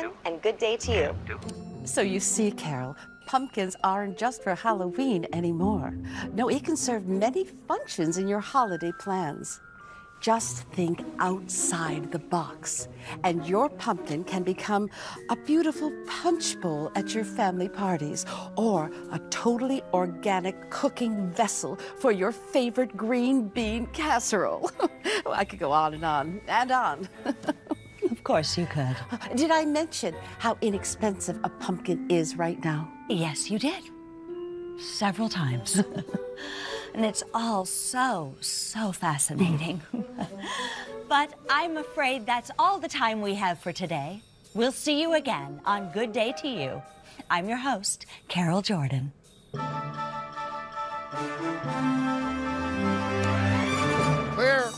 Jordan, and good day to you. So you see, Carol, pumpkins aren't just for Halloween anymore. No, it can serve many functions in your holiday plans. Just think outside the box, and your pumpkin can become a beautiful punch bowl at your family parties, or a totally organic cooking vessel for your favorite green bean casserole. well, I could go on and on and on. Of course you could. Did I mention how inexpensive a pumpkin is right now? Yes, you did. Several times. and it's all so, so fascinating. but I'm afraid that's all the time we have for today. We'll see you again on Good Day to You. I'm your host, Carol Jordan. Clear.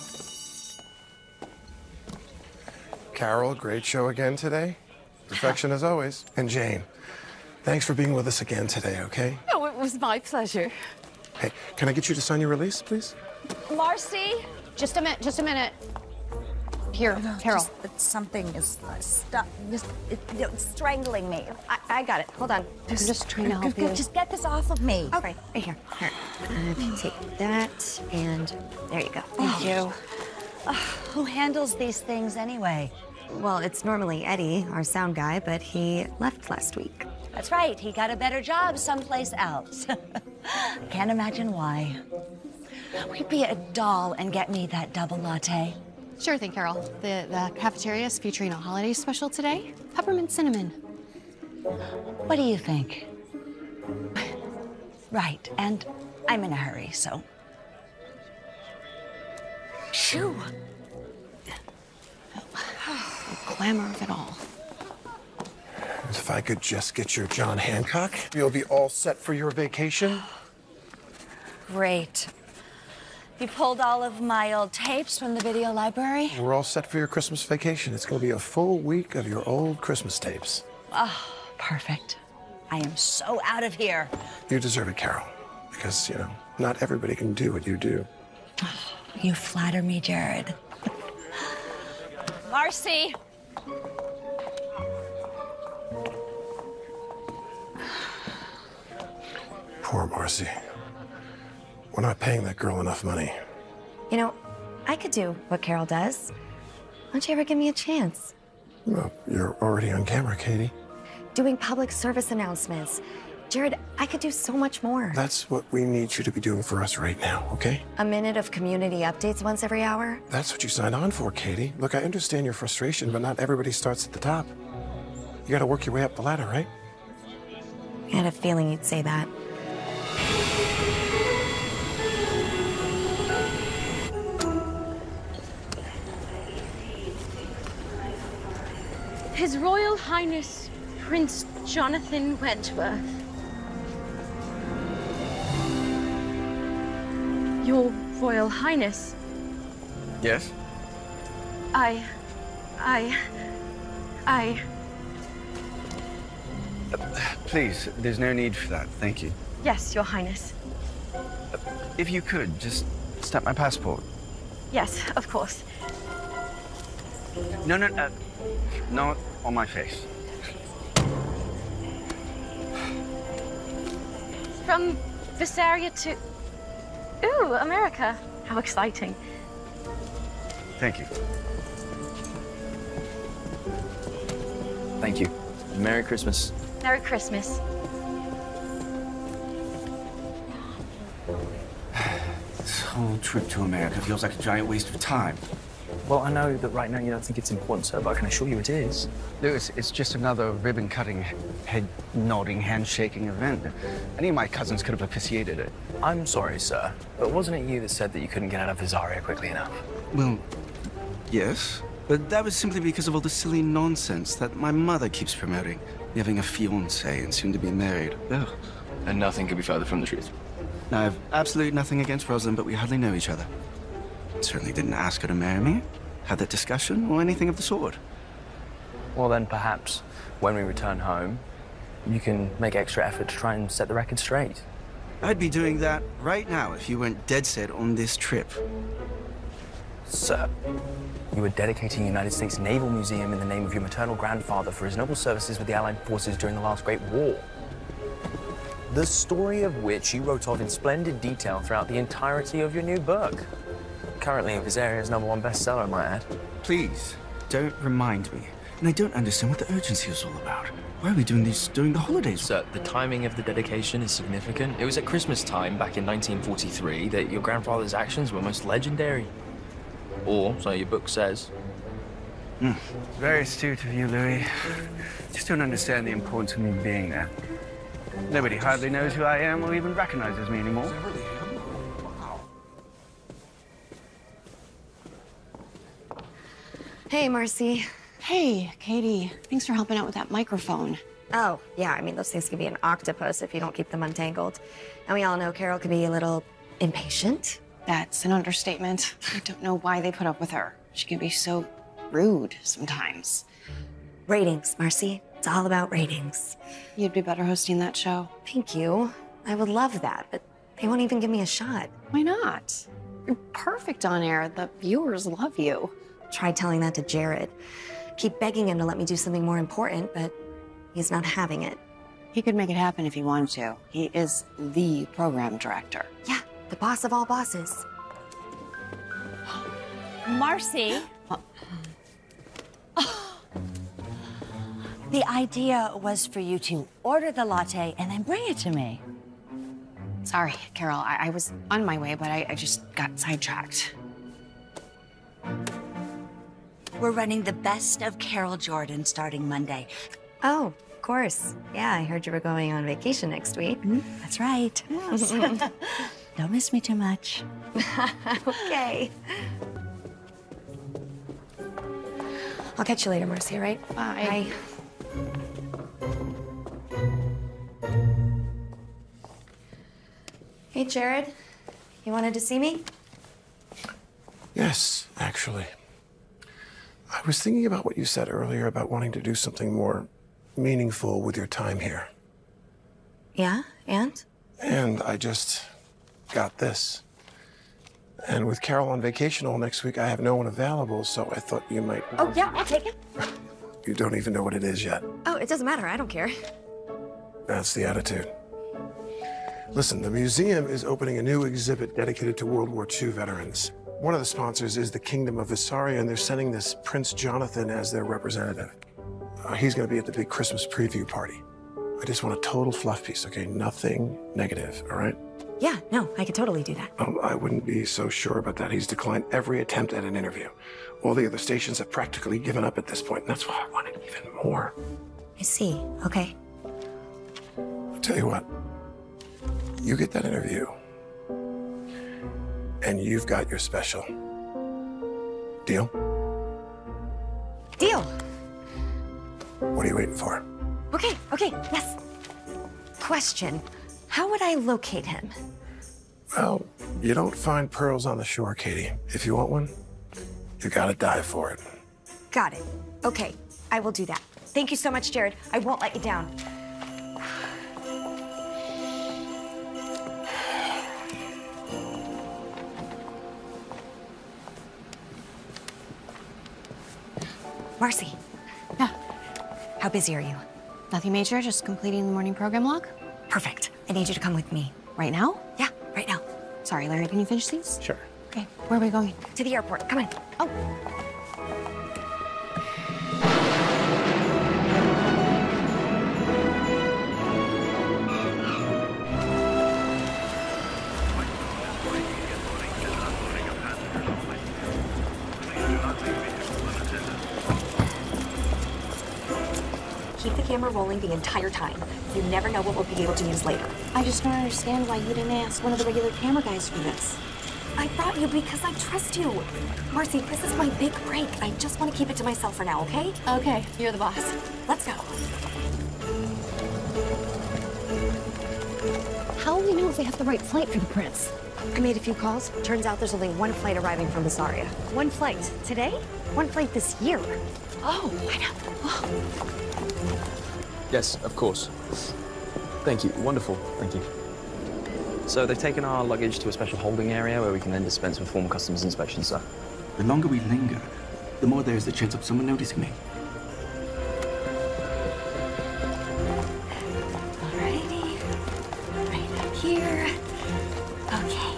Carol, great show again today. Perfection as always. And Jane, thanks for being with us again today, okay? Oh, it was my pleasure. Hey, can I get you to sign your release, please? Marcy, just a minute, just a minute. Here, Carol. Just something is stuck, just it, it's strangling me. I, I got it. Hold on. I'm just trying to help you. Just get this off of me. Okay, right here. Here. Uh, take that, and there you go. Thank you. Who handles these things anyway? Well, it's normally Eddie, our sound guy, but he left last week. That's right, he got a better job someplace else. Can't imagine why. Will you be a doll and get me that double latte? Sure thing, Carol. The, the cafeteria is featuring a holiday special today. Peppermint cinnamon. What do you think? right, and I'm in a hurry, so. Shoo! The glamour of it all. If I could just get your John Hancock, you'll be all set for your vacation. Great. You pulled all of my old tapes from the video library? We're all set for your Christmas vacation. It's going to be a full week of your old Christmas tapes. Oh, perfect. I am so out of here. You deserve it, Carol, because, you know, not everybody can do what you do. You flatter me, Jared. Marcy! Poor Marcy. We're not paying that girl enough money. You know, I could do what Carol does. Why don't you ever give me a chance? Well, you're already on camera, Katie. Doing public service announcements. Jared, I could do so much more. That's what we need you to be doing for us right now, okay? A minute of community updates once every hour? That's what you signed on for, Katie. Look, I understand your frustration, but not everybody starts at the top. You gotta work your way up the ladder, right? I had a feeling you'd say that. His Royal Highness Prince Jonathan Wedgeworth. Your Royal Highness, Yes? I. I. I. Please, there's no need for that. Thank you. Yes, Your Highness. If you could, just stamp my passport. Yes, of course. No, no, uh, not on my face. From Visaria to. Ooh, America. How exciting. Thank you. Thank you. Merry Christmas. Merry Christmas. This whole trip to America feels like a giant waste of time. Well, I know that right now you don't think it's important, sir, but I can assure you it is. Look, it's, it's just another ribbon cutting, head nodding, handshaking event. Any of my cousins could have officiated it. I'm sorry, sir, but wasn't it you that said that you couldn't get out of Visaria quickly enough? Well, yes. But that was simply because of all the silly nonsense that my mother keeps promoting. Me having a fiance and soon to be married. Ugh. And nothing could be further from the truth. Now, I've absolutely nothing against Rosalind, but we hardly know each other. Certainly didn't ask her to marry me, have that discussion, or anything of the sort. Well, then perhaps when we return home, you can make extra effort to try and set the record straight. I'd be doing that right now if you weren't dead set on this trip. Sir, you are dedicating a United States Naval Museum in the name of your maternal grandfather for his noble services with the Allied forces during the last Great War. The story of which you wrote of in splendid detail throughout the entirety of your new book. Currently Visaria's number one bestseller, I might add. Please, don't remind me. And I don't understand what the urgency is all about. Why are we doing this during the holidays? Sir, the timing of the dedication is significant. It was at Christmas time back in 1943 that your grandfather's actions were most legendary. Or, so your book says. Hmm. Very astute of you, Lewis. Just don't understand the importance of me being there. Nobody hardly knows who I am or even recognizes me anymore. Hey, Marcy. Hey, Katie. Thanks for helping out with that microphone. Oh, yeah, I mean, those things can be an octopus if you don't keep them untangled. And we all know Carol can be a little impatient. That's an understatement. I don't know why they put up with her. She can be so rude sometimes. Ratings, Marcy. It's all about ratings. You'd be better hosting that show. Thank you. I would love that, but they won't even give me a shot. Why not? You're perfect on air. The viewers love you. Tried telling that to Jared. Keep begging him to let me do something more important, but he's not having it. He could make it happen if he wanted to. He is the program director. Yeah, the boss of all bosses. Marcy. The idea was for you to order the latte and then bring it to me. Sorry, Carol. I, I was on my way, but I, I just got sidetracked. We're running the best of Carol Jordan starting Monday. Oh, of course. Yeah, I heard you were going on vacation next week. Hmm? That's right. Don't miss me too much. okay. I'll catch you later, Marcia, right? Bye. Bye. Hey, Jared. You wanted to see me? Yes, actually. I was thinking about what you said earlier about wanting to do something more meaningful with your time here. Yeah, and? And I just got this. And with Carol on vacation all next week, I have no one available, so I thought you might. Oh, yeah, I'll take it. You don't even know what it is yet. Oh, it doesn't matter. I don't care. That's the attitude. Listen, the museum is opening a new exhibit dedicated to World War II veterans. One of the sponsors is the Kingdom of Visaria, and they're sending this Prince Jonathan as their representative. Uh, he's going to be at the big Christmas preview party. I just want a total fluff piece, okay? Nothing negative, all right? Yeah, no, I could totally do that. Um, I wouldn't be so sure about that. He's declined every attempt at an interview. All the other stations have practically given up at this point, and that's why I wanted even more. I see. Okay. I'll tell you what, you get that interview, and you've got your special. Deal? Deal. What are you waiting for? Okay, okay, yes. Question How would I locate him? Well, you don't find pearls on the shore, Katie. If you want one, you gotta die for it. Got it. Okay, I will do that. Thank you so much, Jared. I won't let you down. Marcy. Yeah. How busy are you? Nothing major, just completing the morning program log. Perfect. I need you to come with me. Right now? Yeah, right now. Sorry, Larry, can you finish these? Sure. Okay, where are we going? To the airport. Come on. Oh, camera rolling the entire time. You never know what we'll be able to use later. I just don't understand why you didn't ask one of the regular camera guys for this. I brought you because I trust you. Marcy, this is my big break. I just want to keep it to myself for now, okay? Okay, you're the boss. Let's go. How will we know if we have the right flight for the prince? I made a few calls. Turns out there's only one flight arriving from Visaria. One flight. Today? One flight this year. Oh, I know. Oh. Yes, of course. Thank you. Wonderful. Thank you. So they've taken our luggage to a special holding area where we can then dispense with formal customs inspection, sir. The longer we linger, the more there's the chance of someone noticing me. Alrighty. Right up here. Okay.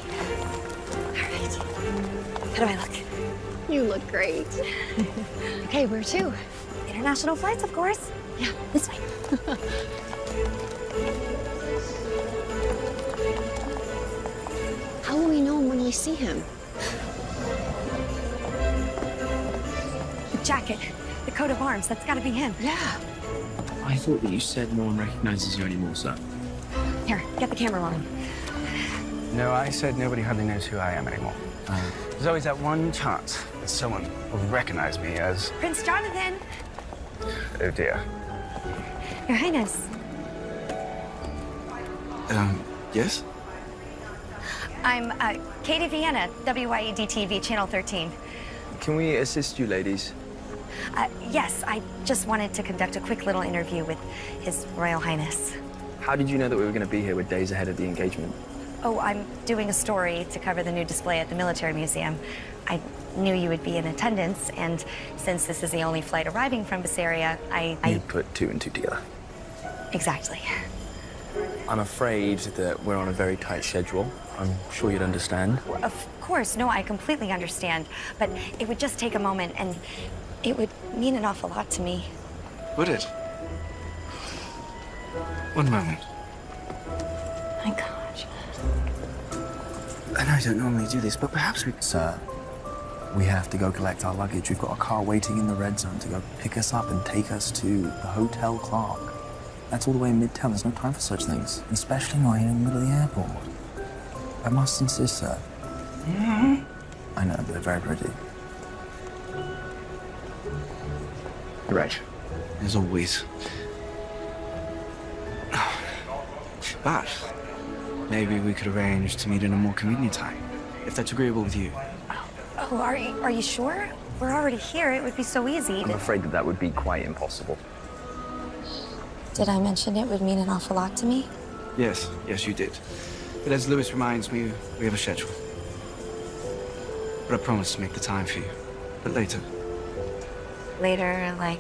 Alright. How do I look? You look great. okay, where to? International flights, of course. Yeah. This way. How will we know him when we see him? The jacket, the coat of arms, that's gotta be him. Yeah. I thought that you said no one recognizes you anymore, sir. Here, get the camera on. No, I said nobody hardly knows who I am anymore. Uh. There's always that one chance that someone will recognize me as, Prince Jonathan, oh dear. Your Highness. Um, yes? I'm uh, Katie Vienna, WYED TV, Channel 13. Can we assist you, ladies? Uh, yes, I just wanted to conduct a quick little interview with His Royal Highness. How did you know that we were going to be here with days ahead of the engagement? Oh, I'm doing a story to cover the new display at the Military Museum. I knew you would be in attendance, and since this is the only flight arriving from Visaria, I. You I put two and two together. Exactly. I'm afraid that we're on a very tight schedule. I'm sure you'd understand. Of course, no, I completely understand. But it would just take a moment, and it would mean an awful lot to me. Would it? One moment. My gosh. And I don't normally do this, but perhaps we... Sir, we have to go collect our luggage. We've got a car waiting in the red zone to go pick us up and take us to the Hotel Clark. That's all the way in Midtown. There's no time for such things, especially not here in the middle of the airport. I must insist, sir. Mm-hmm. I know, but they're very pretty. You're right. As always. But maybe we could arrange to meet in a more convenient time, if that's agreeable with you. Oh, are you, are you sure? We're already here. It would be so easy. I'm afraid that that would be quite impossible. Did I mention it would mean an awful lot to me? Yes, yes, you did. But as Lewis reminds me, we have a schedule. But I promise to make the time for you. But later. Later, like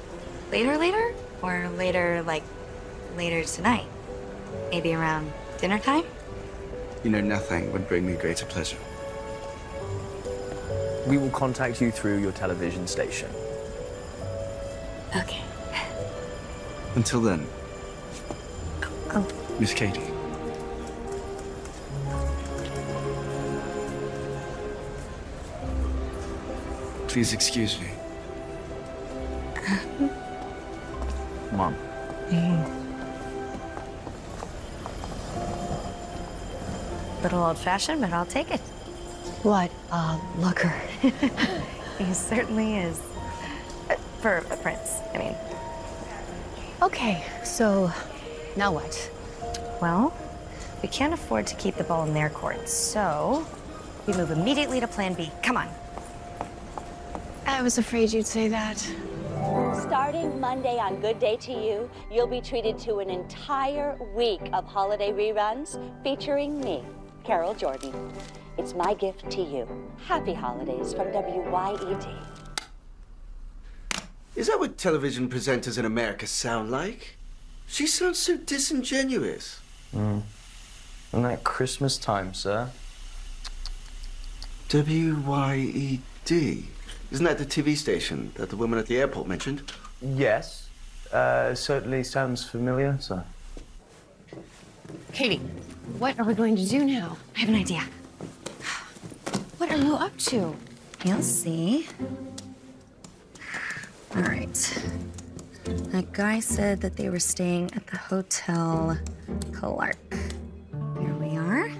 later, later? Or later, like later tonight? Maybe around dinner time? You know, nothing would bring me greater pleasure. We will contact you through your television station. Okay. Until then, Miss Katie. Please excuse me. Mom. Mm-hmm. little old fashioned, but I'll take it. What a looker. He certainly is. For a prince, I mean. Okay, so now what? Well, we can't afford to keep the ball in their court, so we move immediately to plan B. Come on. I was afraid you'd say that. Starting Monday on Good Day to You, you'll be treated to an entire week of holiday reruns featuring me, Carol Jordan. It's my gift to you. Happy holidays from WYED. Is that what television presenters in America sound like? She sounds so disingenuous. Mm. And that Christmas time, sir. W-Y-E-D. Isn't that the TV station that the woman at the airport mentioned? Yes. Uh, certainly sounds familiar, sir. Katie, what are we going to do now? I have an idea. What are you up to? You'll see. All right. That guy said that they were staying at the Hotel Clark. Here we are.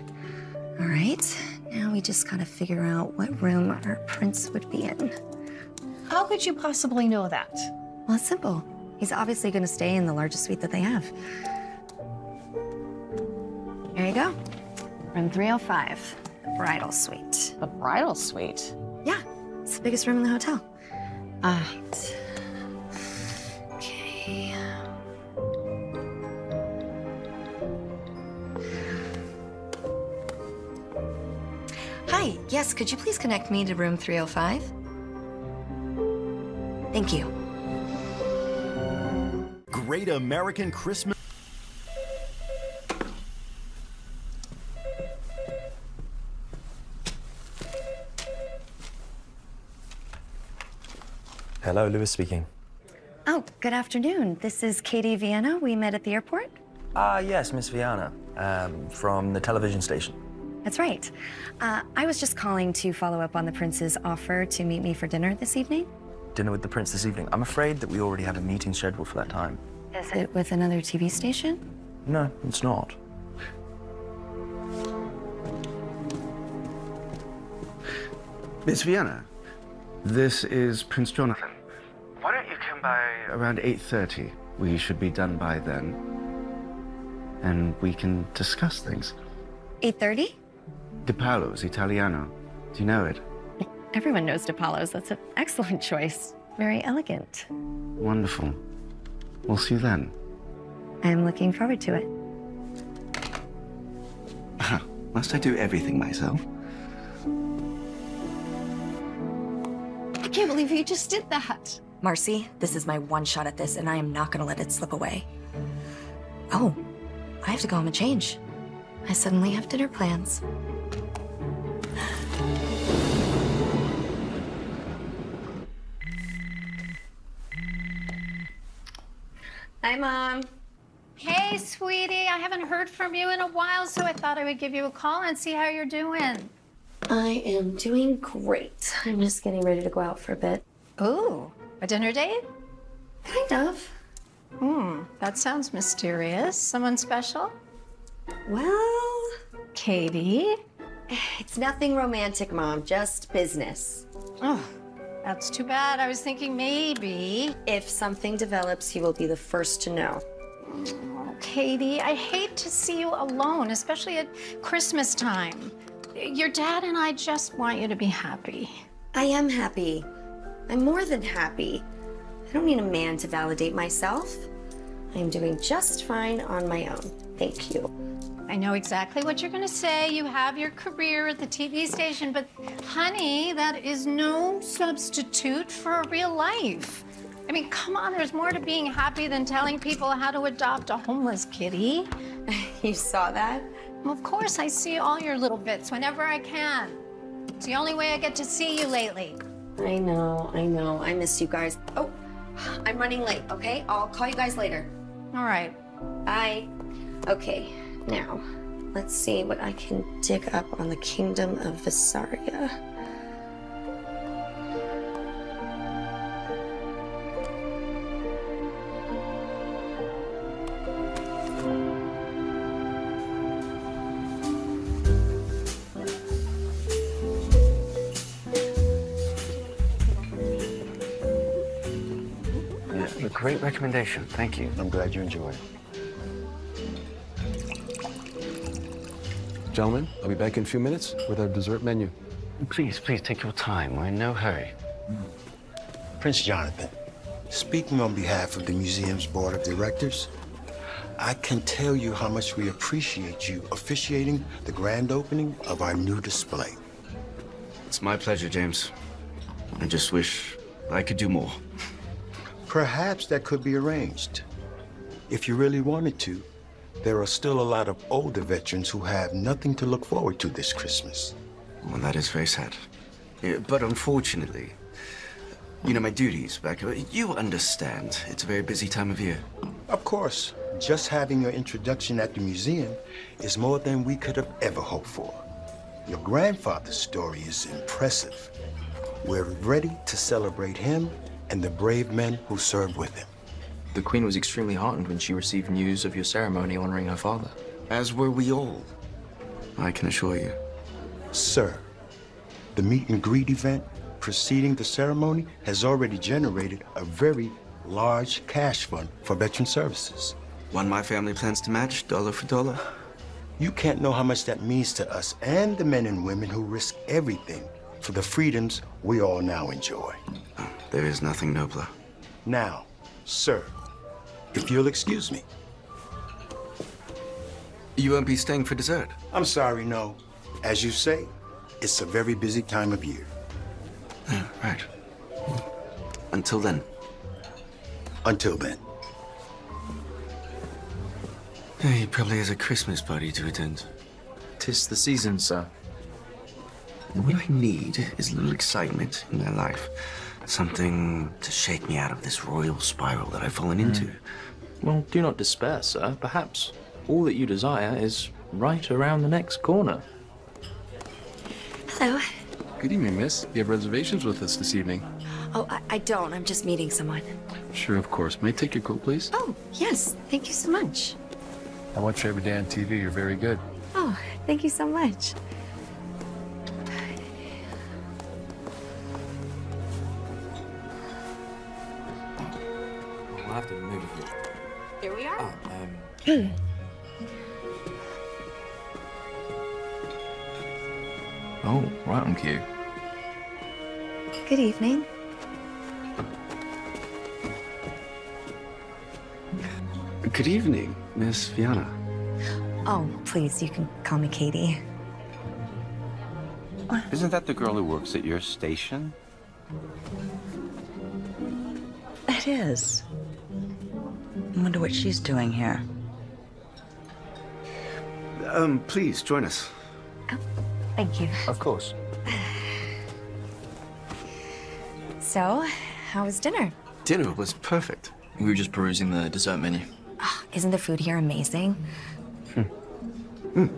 All right. Now we just gotta figure out what room our prince would be in. How could you possibly know that? Well, it's simple. He's obviously gonna stay in the largest suite that they have. Here you go. Room 305, the bridal suite. The bridal suite? Yeah, it's the biggest room in the hotel. Ah. Okay. Hi, yes, could you please connect me to room 305? Thank you. Great American Christmas. Hello, Lewis speaking. Oh, good afternoon. This is Katie Vienna. We met at the airport. Ah, yes, Miss Viana, um, from the television station. That's right. Uh, I was just calling to follow up on the prince's offer to meet me for dinner this evening. Dinner with the prince this evening. I'm afraid that we already have a meeting scheduled for that time. Is it with another TV station? No, it's not. Miss Vienna, this is Prince Jonathan. Why don't you come by around 8.30? We should be done by then. And we can discuss things. 8.30? Di Paolo's Italiano. Do you know it? Everyone knows DePaulo's. That's an excellent choice. Very elegant. Wonderful. We'll see you then. I'm looking forward to it. Must I do everything myself? I can't believe you just did that. Marcy, this is my one shot at this, and I am not gonna let it slip away. Oh, I have to go home and change. I suddenly have dinner plans. Hi, Mom. Hey, sweetie. I haven't heard from you in a while, so I thought I would give you a call and see how you're doing. I am doing great. I'm just getting ready to go out for a bit. Ooh, a dinner date? Kind of. Hmm, that sounds mysterious. Someone special? Well, Katie? it's nothing romantic, Mom, just business. Oh, that's too bad. I was thinking maybe. If something develops, you will be the first to know. Oh, Katie, I hate to see you alone, especially at Christmas time. Your dad and I just want you to be happy. I am happy. I'm more than happy. I don't need a man to validate myself. I am doing just fine on my own. Thank you. I know exactly what you're going to say. You have your career at the TV station, but honey, that is no substitute for a real life. I mean, come on, there's more to being happy than telling people how to adopt a homeless kitty. you saw that? Of course, I see all your little bits whenever I can. It's the only way I get to see you lately. I know, I know. I miss you guys. Oh, I'm running late, okay? I'll call you guys later. All right. Bye. Okay, now, let's see what I can dig up on the Kingdom of Visaria. A great recommendation. Thank you. I'm glad you enjoy it. Gentlemen, I'll be back in a few minutes with our dessert menu. Please, please take your time. We're in no hurry. Mm. Prince Jonathan, speaking on behalf of the museum's board of directors, I can tell you how much we appreciate you officiating the grand opening of our new display. It's my pleasure, James. I just wish I could do more. Perhaps that could be arranged. If you really wanted to, there are still a lot of older veterans who have nothing to look forward to this Christmas. Well, that is very sad. But unfortunately, you know, my duties back you understand. It's a very busy time of year. Of course, just having your introduction at the museum is more than we could have ever hoped for. Your grandfather's story is impressive. We're ready to celebrate him and the brave men who served with him. The Queen was extremely heartened when she received news of your ceremony honoring her father. As were we all, I can assure you. Sir, the meet and greet event preceding the ceremony has already generated a very large cash fund for veteran services. One my family plans to match, dollar for dollar. You can't know how much that means to us and the men and women who risk everything for the freedoms we all now enjoy. There is nothing nobler. Now, sir, if you'll excuse me. You won't be staying for dessert? I'm sorry, no. As you say, it's a very busy time of year. Yeah, right. until then. Until then. He probably has a Christmas party to attend. Tis the season, sir. What I need is a little excitement in my life. Something to shake me out of this royal spiral that I've fallen hmm. into. Well, do not despair, sir. Perhaps all that you desire is right around the next corner. Hello. Good evening, miss. You have reservations with us this evening? Oh, I, I don't. I'm just meeting someone. Sure, of course. May I take your coat, please? Oh, yes. Thank you so much. I watch you every day on TV. You're very good. Oh, thank you so much. Oh, right on cue. Good evening. Good evening, Miss Viana. Oh, please, you can call me Katie. Isn't that the girl who works at your station? It is. I wonder what she's doing here. Um, please join us. Oh, Thank you. Of course. So, how was dinner? Dinner was perfect. We were just perusing the dessert menu. Ah, isn't the food here amazing? Oh.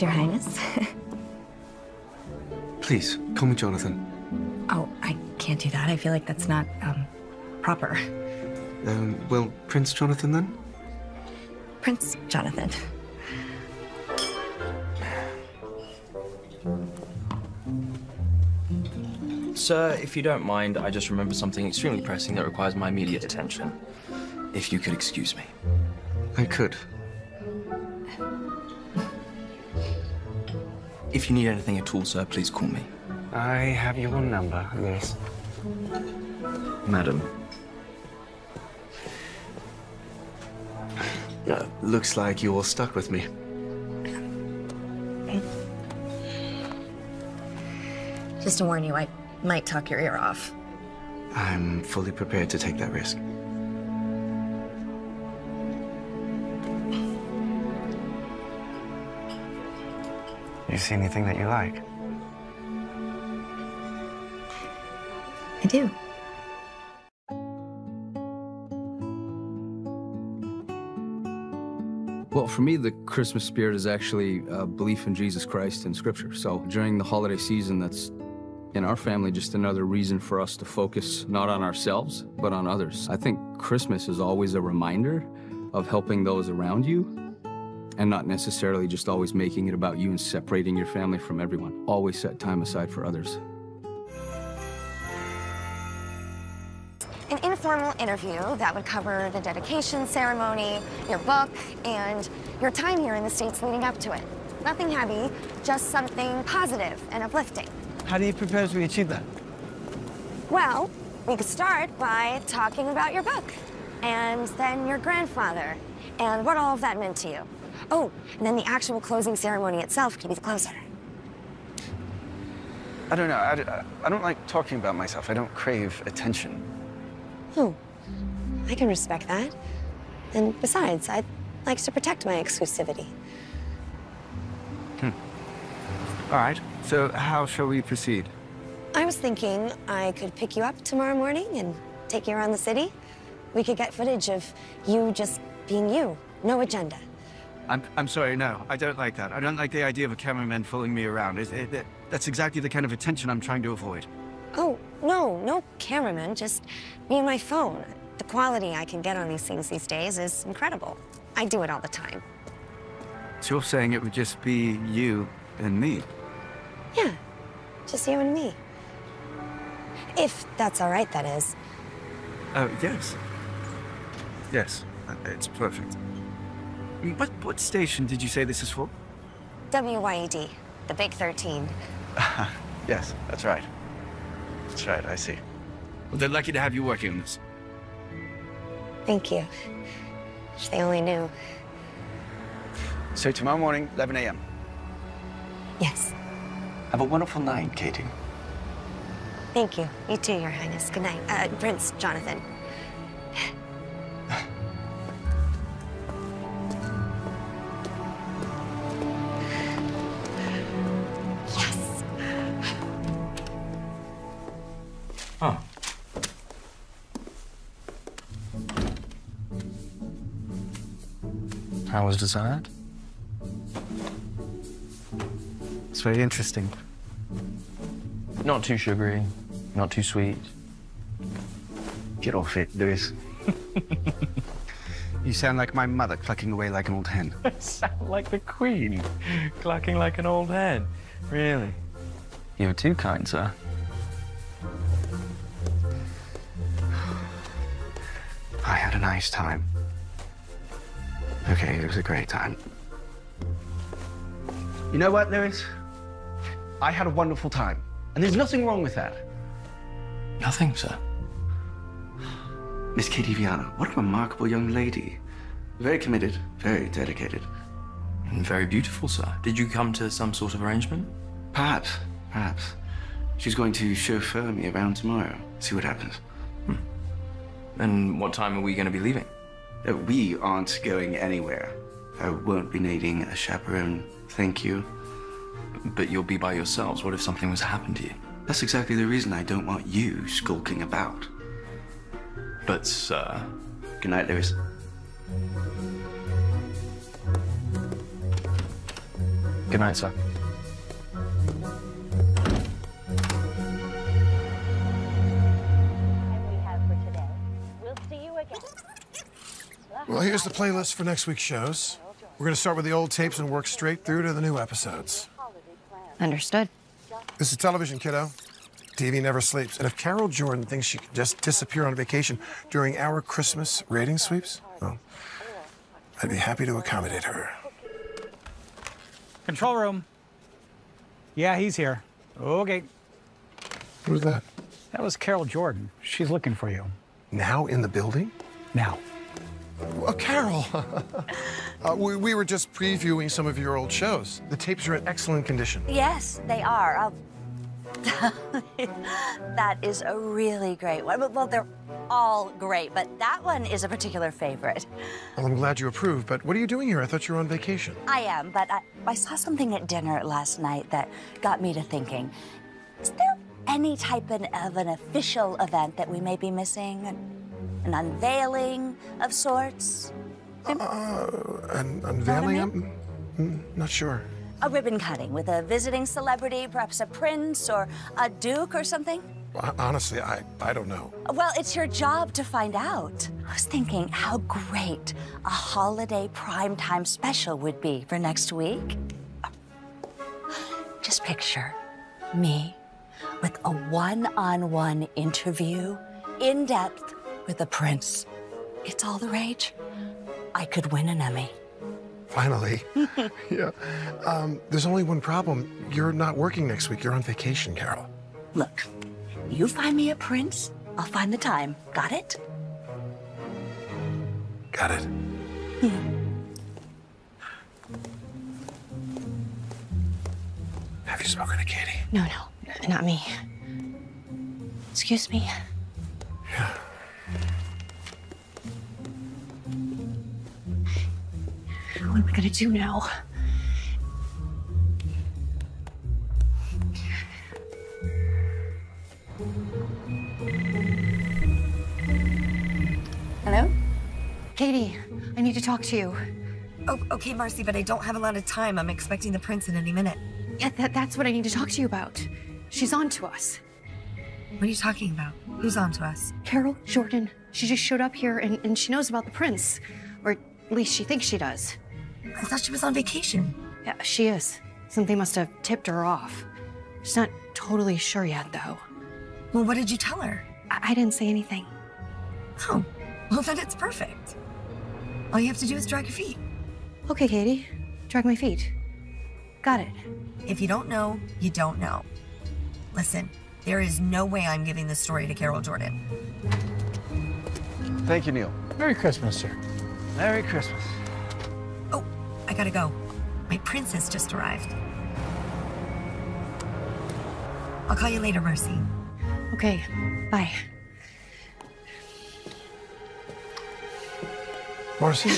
Cheers, Your Highness. Please, call me Jonathan. oh, I can't do that. I feel like that's not, um, proper. Um, well, Prince Jonathan then? Prince Jonathan. Sir, if you don't mind, I just remember something extremely pressing that requires my immediate attention. If you could excuse me. I could. If you need anything at all, sir, please call me. I have your number, yes. Madam. Uh, looks like you're stuck with me. Just to warn you, I might talk your ear off. I'm fully prepared to take that risk. You see anything that you like? I do. Well, for me, the Christmas spirit is actually a belief in Jesus Christ and Scripture. So during the holiday season, that's in our family just another reason for us to focus not on ourselves, but on others. I think Christmas is always a reminder of helping those around you and not necessarily just always making it about you and separating your family from everyone. Always set time aside for others. An informal interview that would cover the dedication ceremony, your book, and your time here in the States leading up to it. Nothing heavy, just something positive and uplifting. How do you propose we achieve that? Well, we could start by talking about your book, and then your grandfather, and what all of that meant to you. Oh, and then the actual closing ceremony itself could be the closer. I don't know. I, I don't like talking about myself. I don't crave attention. Oh, I can respect that. And besides, I'd like to protect my exclusivity. Hmm. All right. So how shall we proceed? I was thinking I could pick you up tomorrow morning and take you around the city. We could get footage of you just being you, no agenda. I'm, I'm sorry, no. I don't like that. I don't like the idea of a cameraman following me around. It, it, it- that's exactly the kind of attention I'm trying to avoid. Oh, no, no cameraman, just me and my phone. The quality I can get on these things these days is incredible. I do it all the time. So you're saying it would just be you and me? Yeah, just you and me. If that's all right, that is. Oh, yes. Yes, uh, it's perfect. What, what station did you say this is for? WYED, the Big 13. yes, that's right. That's right, I see. Well, they're lucky to have you working on this. Thank you. If they only knew. So tomorrow morning, 11 a.m. Yes. Have a wonderful night, Katie. Thank you. You too, Your Highness. Good night. Uh, Prince Jonathan. How was desired? It's very interesting. Not too sugary, not too sweet. Get off it, Lewis. you sound like my mother clucking away like an old hen. Sound like the Queen, clucking like an old hen. Really? You're too kind, sir. I had a nice time. Okay, it was a great time. You know what, Lewis? I had a wonderful time. And there's nothing wrong with that. Nothing, sir. Miss Katie Viana, what a remarkable young lady. Very committed, very dedicated. And very beautiful, sir. Did you come to some sort of arrangement? Perhaps, perhaps. She's going to chauffeur me around tomorrow. See what happens. Hmm. And what time are we going to be leaving? Uh, we aren't going anywhere. I won't be needing a chaperone. Thank you. But you'll be by yourselves. What if something was to happen to you? That's exactly the reason I don't want you skulking about. But, sir. Good night, Lewis. Good night, sir. Well, here's the playlist for next week's shows. We're going to start with the old tapes and work straight through to the new episodes. Understood. This is television, kiddo. TV never sleeps. And if Carol Jordan thinks she can just disappear on vacation during our Christmas rating sweeps, well, I'd be happy to accommodate her. Control room. Yeah, he's here. Okay. Who's that? That was Carol Jordan. She's looking for you. Now in the building? Now. Uh, Carol. uh, we, we were just previewing some of your old shows. The tapes are in excellent condition. Yes, they are. I'll... that is a really great one. Well, they're all great, but that one is a particular favorite. Well, I'm glad you approve, but what are you doing here? I thought you were on vacation. I am, but I, I saw something at dinner last night that got me to thinking. Is there any type of an official event that we may be missing? An, unveiling of sorts? Uh, an unveiling? I I'm not sure. A ribbon cutting with a visiting celebrity, perhaps a prince or a duke or something? Honestly, I, I don't know. Well, it's your job to find out. I was thinking how great a holiday primetime special would be for next week. Just picture me with a one on one interview in depth with a prince. It's all the rage. I could win an Emmy. Finally. yeah. Um, there's only one problem. You're not working next week. You're on vacation, Carol. Look, you find me a prince, I'll find the time. Got it? Got it. Have you spoken to Katie? No, no, not me. Excuse me. Yeah. What am I gonna do now? Hello? Katie, I need to talk to you. Oh, okay, Marcy, but I don't have a lot of time. I'm expecting the prince in any minute. Yeah, that, that's what I need to talk to you about. She's on to us. What are you talking about? Who's on to us? Carol Jordan. She just showed up here and, and she knows about the prince. Or at least she thinks she does. I thought she was on vacation. Yeah, she is. Something must have tipped her off. She's not totally sure yet, though. Well, what did you tell her? I, I didn't say anything. Oh, well, then it's perfect. All you have to do is drag your feet. Okay, Katie. Drag my feet. Got it. If you don't know, you don't know. Listen, there is no way I'm giving this story to Carol Jordan. Thank you, Neil. Merry Christmas, sir. Merry Christmas. Oh, I gotta go. My princess just arrived. I'll call you later, Marcy. Okay, bye. Marcy,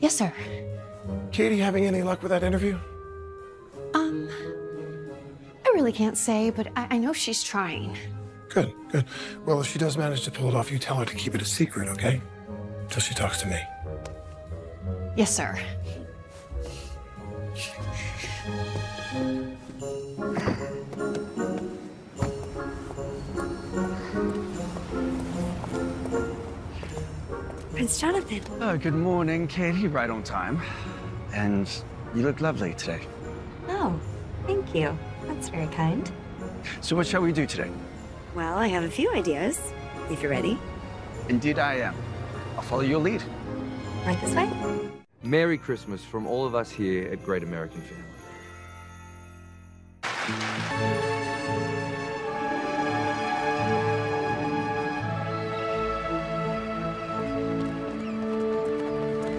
Yes, sir. Katie having any luck with that interview? Um, I really can't say, but I, I know she's trying. Good, good. Well, if she does manage to pull it off, you tell her to keep it a secret, okay? Till she talks to me. Yes, sir. Prince Jonathan. Oh, good morning, Katie. Right on time. And you look lovely today. Oh, thank you. That's very kind. So what shall we do today? Well, I have a few ideas, if you're ready. Indeed I am. I'll follow your lead. Right this way? Merry Christmas from all of us here at Great American Family.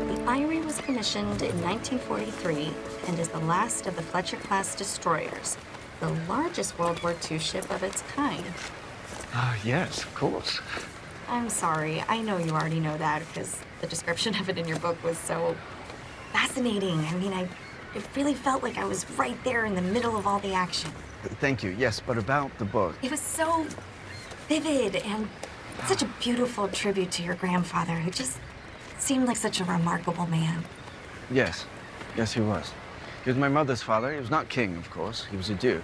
The Irie was commissioned in 1943 and is the last of the Fletcher-class destroyers, the largest World War II ship of its kind. Ah, yes, of course. I'm sorry, I know you already know that because the description of it in your book was so fascinating. I mean, I it really felt like I was right there in the middle of all the action. Thank you. Yes, but about the book. It was so vivid and such a beautiful tribute to your grandfather, who just seemed like such a remarkable man. Yes. Yes, he was. He was my mother's father. He was not king, of course. He was a duke.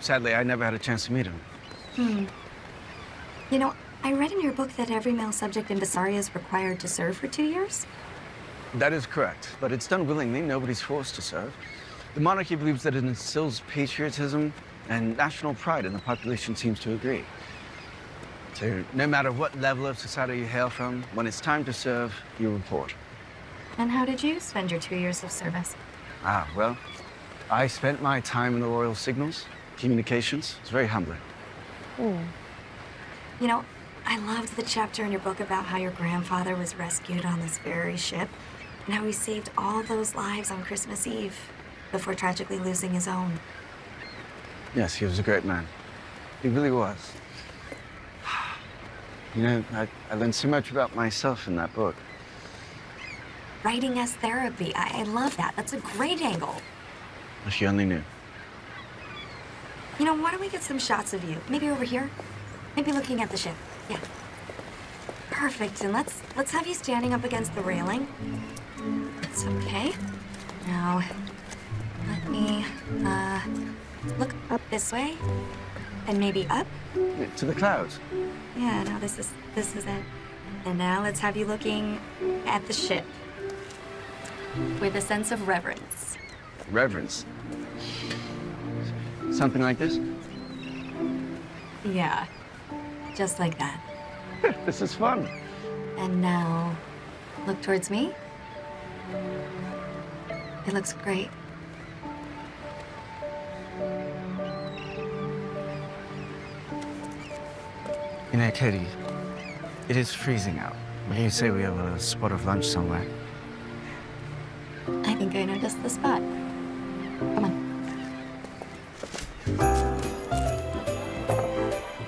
Sadly, I never had a chance to meet him. Hmm. You know, I read in your book that every male subject in Visaria is required to serve for two years. That is correct, but it's done willingly. Nobody's forced to serve. The monarchy believes that it instills patriotism and national pride, and the population seems to agree. So, no matter what level of society you hail from, when it's time to serve, you report. And how did you spend your two years of service? Ah, well, I spent my time in the Royal Signals, communications. It's very humbling. You know, I loved the chapter in your book about how your grandfather was rescued on this very ship and how he saved all those lives on Christmas Eve before tragically losing his own. Yes, he was a great man. He really was. You know, I, I learned so much about myself in that book. Writing as therapy. I, I love that. That's a great angle. If you only knew. You know, why don't we get some shots of you? Maybe over here? Maybe looking at the ship. Yeah. Perfect. And let's let's have you standing up against the railing. It's okay. Now, let me uh look up this way. And maybe up. To the clouds. Yeah, no, this is this is it. And now let's have you looking at the ship. With a sense of reverence. Reverence. Something like this? Yeah. Just like that. this is fun. And now, look towards me. It looks great. You know, Katie, it is freezing out. What do you say we have a spot of lunch somewhere? I think I know just the spot. Come on.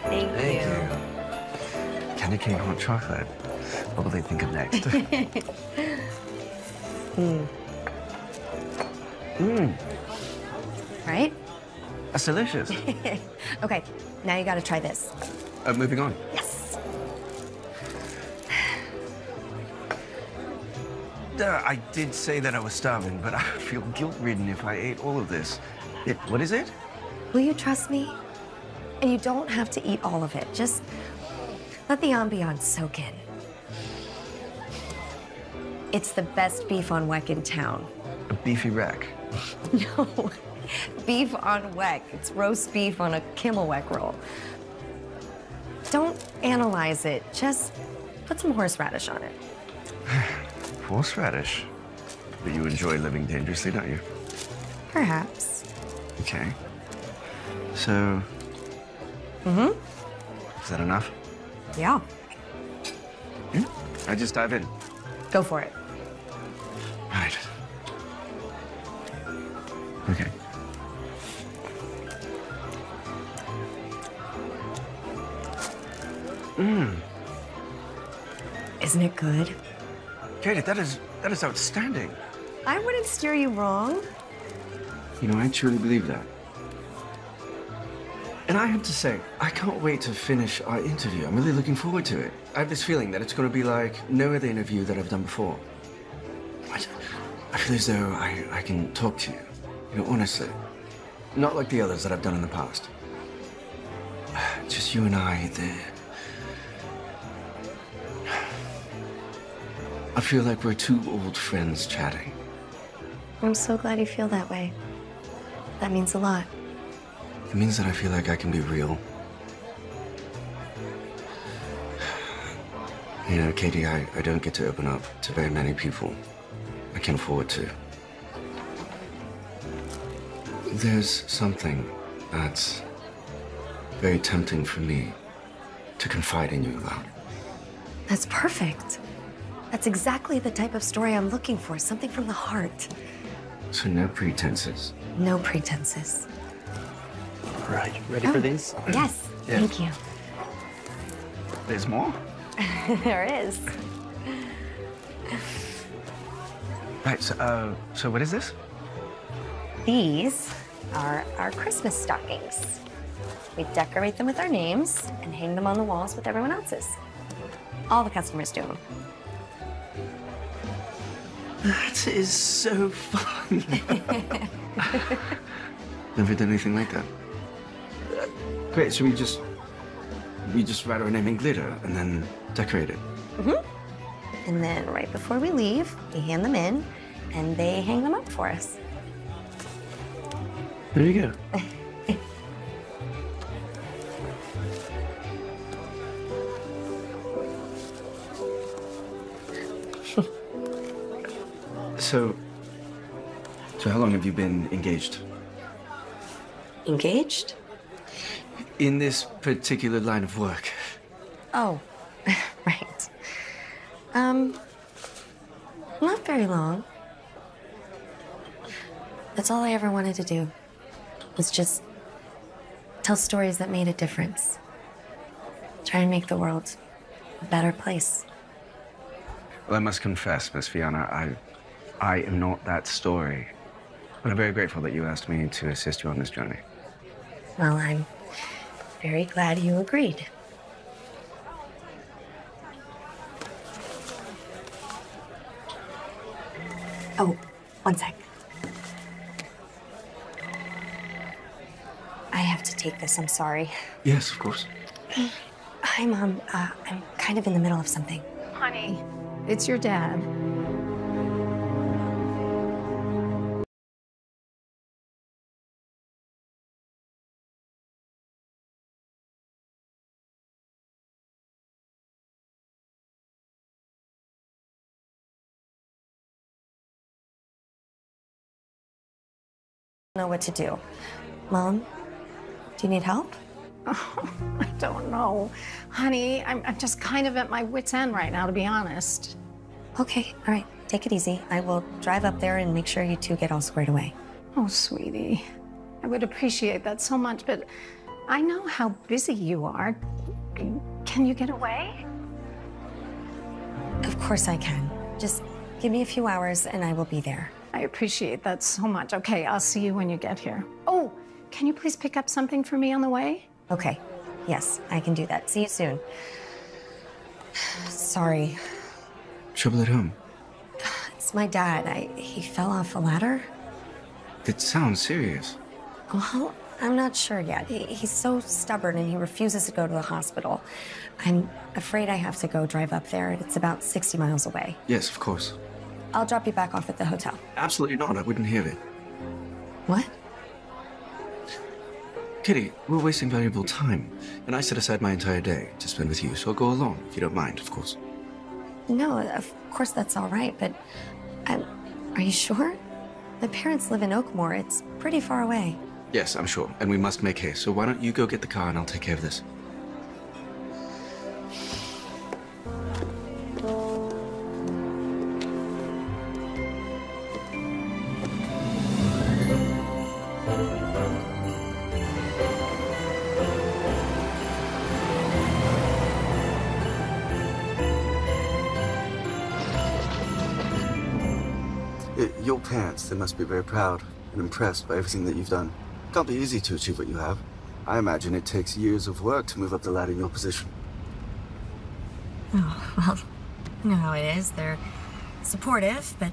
Thank, Thank you. you. Candy cane hot chocolate. What will they think of next? Mm. Mmm, Right? that's delicious. okay, now you gotta try this. Uh, moving on. Uh, I did say that I was starving, but I feel guilt-ridden if I ate all of this. It, what is it? Will you trust me? And you don't have to eat all of it. Just let the ambiance soak in. It's the best beef on weck in town. A beefy rack. No, beef on weck. It's roast beef on a Kimmelweck roll. Don't analyze it. Just put some horseradish on it. Horseradish. But you enjoy living dangerously, don't you? Perhaps. Okay. So, Mm-hmm. is that enough? Yeah. Hmm? I just dive in. Go for it. Right. Okay. Mmm. Isn't it good? Katie, that is that is outstanding. I wouldn't steer you wrong. You know, I truly believe that. And I have to say, I can't wait to finish our interview. I'm really looking forward to it. I have this feeling that it's going to be like no other interview that I've done before. I, I feel as though I, I can talk to you, you know, honestly. Not like the others that I've done in the past. Just you and I, the... I feel like we're two old friends chatting. I'm so glad you feel that way. That means a lot. It means that I feel like I can be real. You know, Katie, I, I don't get to open up to very many people. I can afford to. There's something that's very tempting for me to confide in you about. That's perfect. That's exactly the type of story I'm looking for. Something from the heart. So no pretenses. No pretenses. All right, ready for these? Yes. Yeah. Thank you. There's more? there is. Right, so, uh, so what is this? These are our Christmas stockings. We decorate them with our names and hang them on the walls with everyone else's. All the customers do them. That is so fun. Never done anything like that. Uh, Great, so we just, we just write our name in glitter and then decorate it. Mm-hmm. And then right before we leave, we hand them in and they hang them up for us. There you go. So, so how long have you been engaged? Engaged? In this particular line of work? Oh, right. Um, not very long. That's all I ever wanted to do. Was just tell stories that made a difference. Try and make the world a better place. Well, I must confess, Miss Fiona, I, I am not that story. But I'm very grateful that you asked me to assist you on this journey. Well, I'm very glad you agreed. Oh, one sec. I have to take this, I'm sorry. Yes, of course. Hi, Mom. Uh, I'm kind of in the middle of something. Honey, it's your dad. Know what to do. Mom, do you need help? Oh, I don't know. Honey, I'm, I'm just kind of at my wit's end right now, to be honest. Okay, all right. Take it easy. I will drive up there and make sure you two get all squared away. Oh, sweetie. I would appreciate that so much, but I know how busy you are. Can you get away? Of course I can. Just give me a few hours and I will be there. I appreciate that so much. Okay, I'll see you when you get here. Oh, can you please pick up something for me on the way? Okay. Yes, I can do that. See you soon. Sorry. Trouble at home. It's my dad. I he fell off a ladder. It sounds serious. Well, I'm not sure yet. He, he's so stubborn and he refuses to go to the hospital. I'm afraid I have to go drive up there. It's about 60 miles away. Yes, of course. I'll drop you back off at the hotel. Absolutely not. I wouldn't hear it. What? Kitty, we're wasting valuable time. And I set aside my entire day to spend with you, so I'll go along, if you don't mind, of course. No, of course that's all right, but I'm, are you sure? My parents live in Oakmore. It's pretty far away. Yes, I'm sure. And we must make haste. So why don't you go get the car and I'll take care of this? They must be very proud and impressed by everything that you've done. It Can't be easy to achieve what you have. I imagine it takes years of work to move up the ladder in your position. Oh, well, you know how it is. They're supportive, but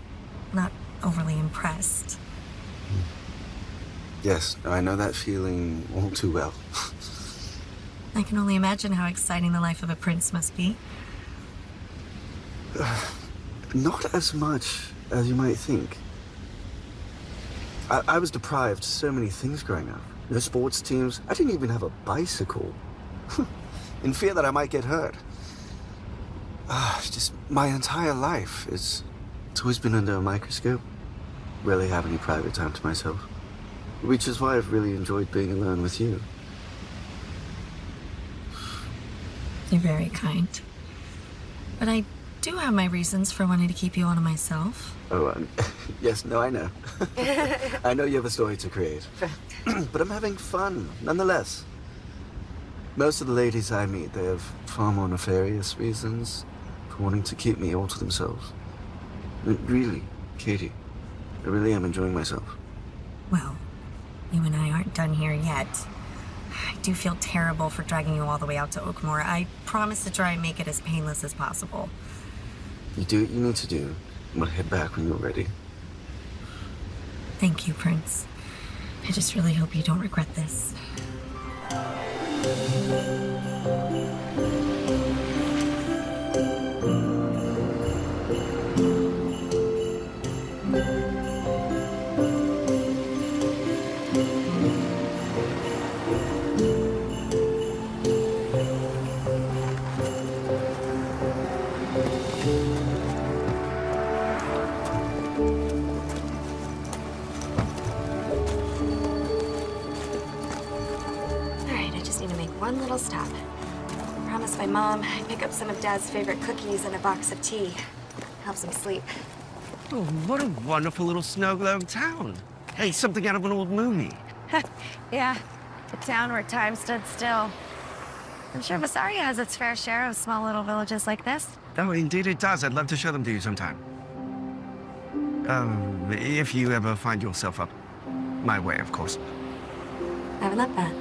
not overly impressed. Hmm. Yes, I know that feeling all too well. I can only imagine how exciting the life of a prince must be. Not as much as you might think. I, I was deprived so many things growing up. No sports teams. I didn't even have a bicycle. In fear that I might get hurt. Ah, just my entire life is it's always been under a microscope. Rarely have any private time to myself. Which is why I've really enjoyed being alone with you. You're very kind. But I do have my reasons for wanting to keep you all to myself. Oh, um, yes, no, I know. I know you have a story to create. but I'm having fun, nonetheless. Most of the ladies I meet, they have far more nefarious reasons for wanting to keep me all to themselves. Uh, Really, Katie, I really am enjoying myself. Well, you and I aren't done here yet. I do feel terrible for dragging you all the way out to Oakmore. I promise to try and make it as painless as possible. You do what you need to do. I'm gonna head back when you're ready. Thank you, Prince. I just really hope you don't regret this. Mom I pick up some of Dad's favorite cookies and a box of tea. Helps him sleep. Oh, what a wonderful little snow globe town. Hey, something out of an old movie. yeah, a town where time stood still. I'm sure Visaria has its fair share of small little villages like this. Oh, indeed it does. I'd love to show them to you sometime. Um, if you ever find yourself up my way, of course. I would love that.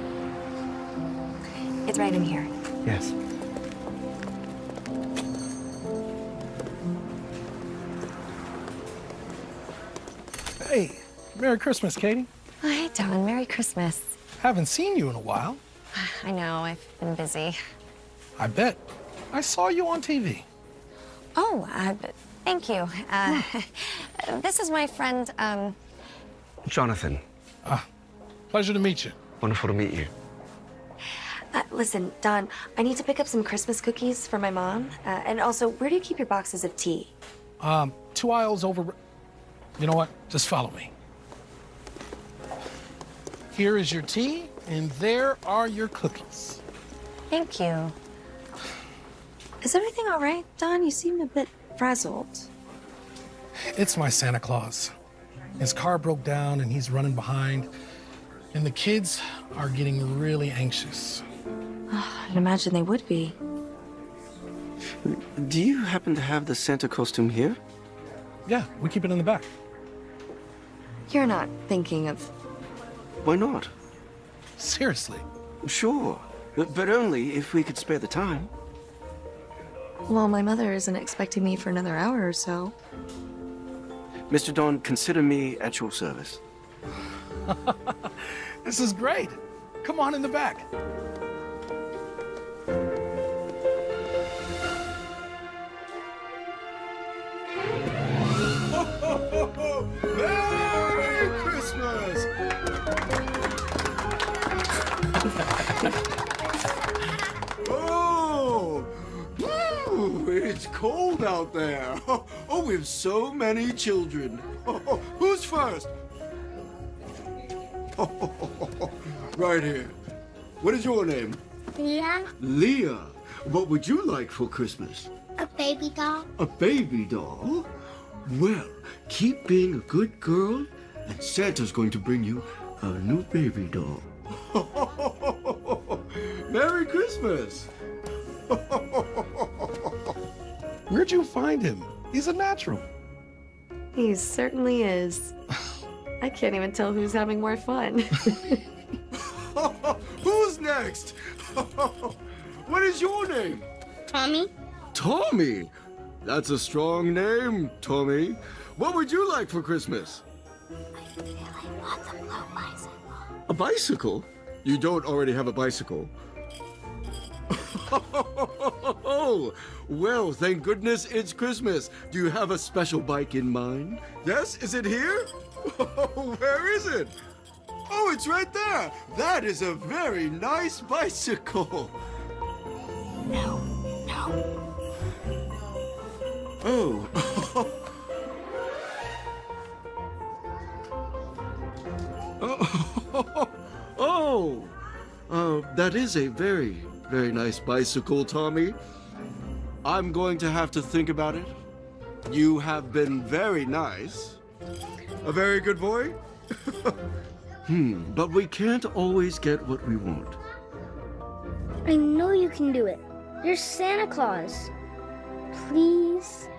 It's right in here. Yes. Merry Christmas, Katie. Oh, hey, Don. Merry Christmas. Haven't seen you in a while. I know, I've been busy. I bet. I saw you on TV. Oh, uh, thank you. Uh, this is my friend, um, Jonathan, Pleasure to meet you. wonderful to meet you. Uh, listen, Don, I need to pick up some Christmas cookies for my mom. Uh, and also, where do you keep your boxes of tea? Um, two aisles over. You know what? Just follow me. Here is your tea, and there are your cookies. thank you. Is everything all right, Don? You seem a bit frazzled. It's my Santa Claus. His car broke down, and he's running behind. And the kids are getting really anxious. Ah, I'd imagine they would be. Do you happen to have the Santa costume here? Yeah, we keep it in the back. You're not thinking of. Why not? Seriously. Sure. But, but only if we could spare the time. Well, my mother isn't expecting me for another hour or so. Mr. Don, consider me at your service. This is great. Come on in the back. Out there. Oh, oh, we have so many children. Who's oh, oh, Who's first? right here. What is your name? Yeah, Leah. What would you like for Christmas? a baby doll. A baby doll? Well, keep being a good girl, and Santa's going to bring you a new baby doll. Merry Christmas! Where'd you find him? He's a natural. He certainly is. I can't even tell who's having more fun. Who's next? what is your name? Tommy? Tommy. That's a strong name, Tommy. What would you like for Christmas? I really want a bicycle. A bicycle? You don't already have a bicycle. Oh, well, thank goodness it's Christmas. Do you have a special bike in mind? Yes? Is it here? Where is it? Oh, it's right there. That is a very nice bicycle. No, no. Oh. oh. Oh. Uh, that is a very, very nice bicycle, Tommy. I'm going to have to think about it. You have been very nice. A very good boy? hmm, but we can't always get what we want. I know you can do it. You're Santa Claus. Please?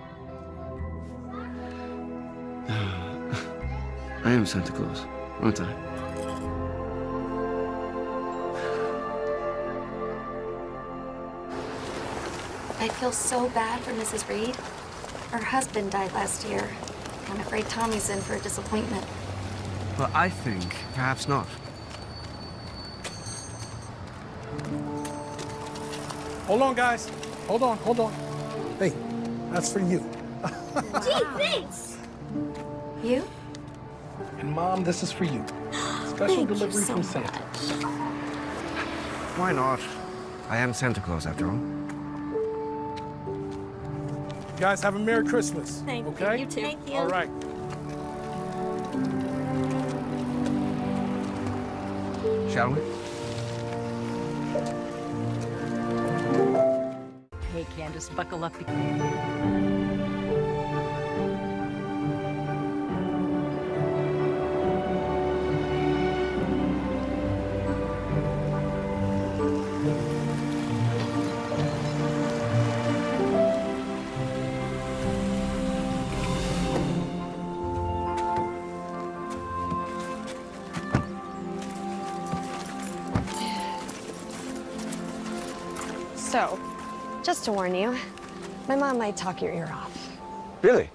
I am Santa Claus, aren't I? I feel so bad for Mrs. Reed. Her husband died last year. I'm afraid Tommy's in for a disappointment. Well, I think perhaps not. Hold on, guys. Hold on, hold on. Hey, that's for you. Gee, thanks! You? And Mom, this is for you. Special Thank you delivery so from Santa. Why not? I am Santa Claus, after all. You guys have a Merry Christmas. Thank okay? you. You too. Thank you. All right. Shall we? Hey, Candace, buckle up. To warn you, my mom might talk your ear off. Really?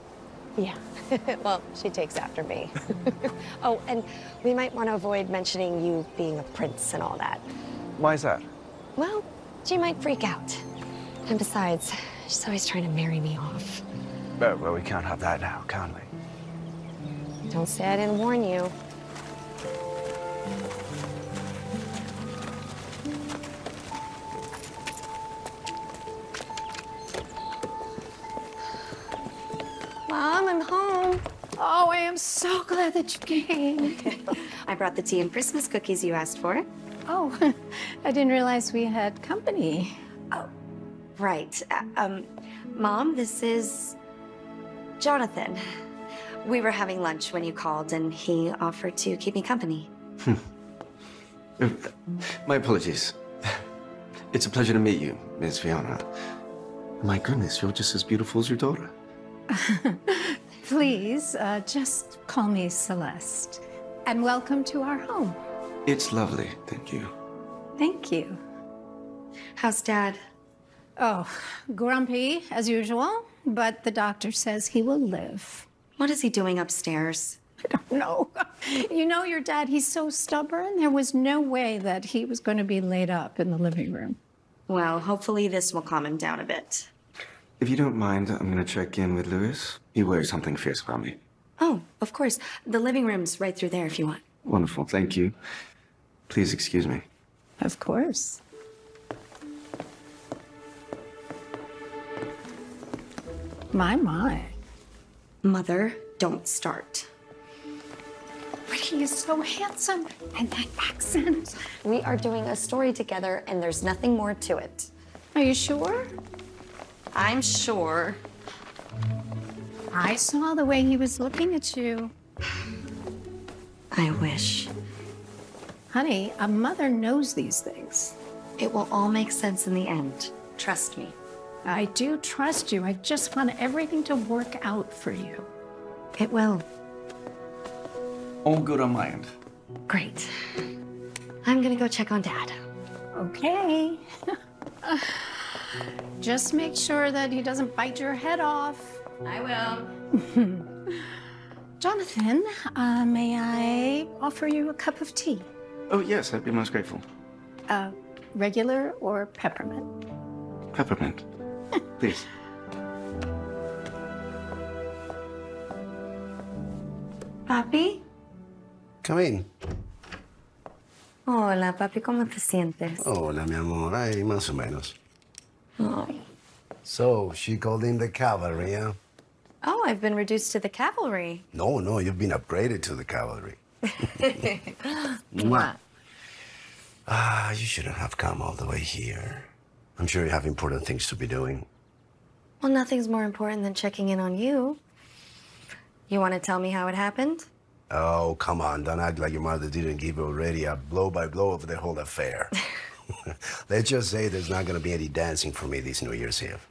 Yeah. well, she takes after me. oh, and we might want to avoid mentioning you being a prince and all that. Why is that? Well, she might freak out. And besides, she's always trying to marry me off. Oh, well, we can't have that now, can we? Don't say I didn't warn you. Am so glad that you came. I brought the tea and Christmas cookies you asked for. Oh, I didn't realize we had company. Oh, right. Uh, Um, Mom, this is Jonathan. We were having lunch when you called, and he offered to keep me company. Uh, My apologies. It's a pleasure to meet you, Miss Fiona. My goodness, you're just as beautiful as your daughter. Please, uh, just call me Celeste. And welcome to our home. It's lovely, thank you. Thank you. How's Dad? Oh, grumpy as usual, but the doctor says he will live. What is he doing upstairs? I don't know. You know your dad, he's so stubborn. There was no way that he was going to be laid up in the living room. Well, hopefully this will calm him down a bit. If you don't mind, I'm gonna check in with Lewis. He worries something fierce about me. Oh, of course. The living room's right through there if you want. Wonderful, thank you. Please excuse me. Of course. My, my. Mother, don't start. But he is so handsome. And that accent. We are doing a story together, and there's nothing more to it. Are you sure? I'm sure. I saw the way he was looking at you. I wish. Honey, a mother knows these things. It will all make sense in the end. Trust me. I do trust you. I just want everything to work out for you. It will. All good on my end. Great. I'm gonna go check on Dad. Okay. just make sure that he doesn't bite your head off. I will. Jonathan, uh, may I offer you a cup of tea? Oh, yes, I'd be most grateful. Uh, regular or peppermint? Peppermint. Please. Papi? Come in. Hola, papi, ¿cómo te sientes? Hola, mi amor. Ay, más o menos. So, she called in the cavalry, huh? Oh, I've been reduced to the cavalry. No, no, you've been upgraded to the cavalry. Mwah. Ah, you shouldn't have come all the way here. I'm sure you have important things to be doing. Well, nothing's more important than checking in on you. You want to tell me how it happened? Oh, come on. Don't act like your mother didn't give you already a blow by blow of the whole affair. Let's just say there's not going to be any dancing for me this New Year's Eve.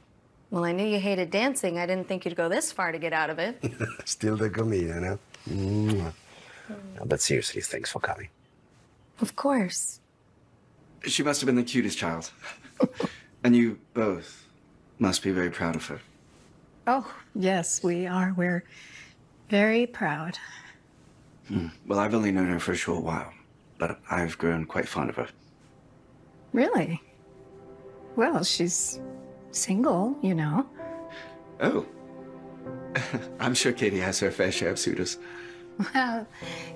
Well, I knew you hated dancing. I didn't think you'd go this far to get out of it. Still the comedian, huh? Mwah. No, but seriously, thanks for coming. Of course. She must have been the cutest child. and you both must be very proud of her. Oh, yes, we are. We're very proud. Hmm. Well, I've only known her for a short while, but I've grown quite fond of her. Really? Well, she's single, you know. Oh. I'm sure Katie has her fair share of suitors. Well,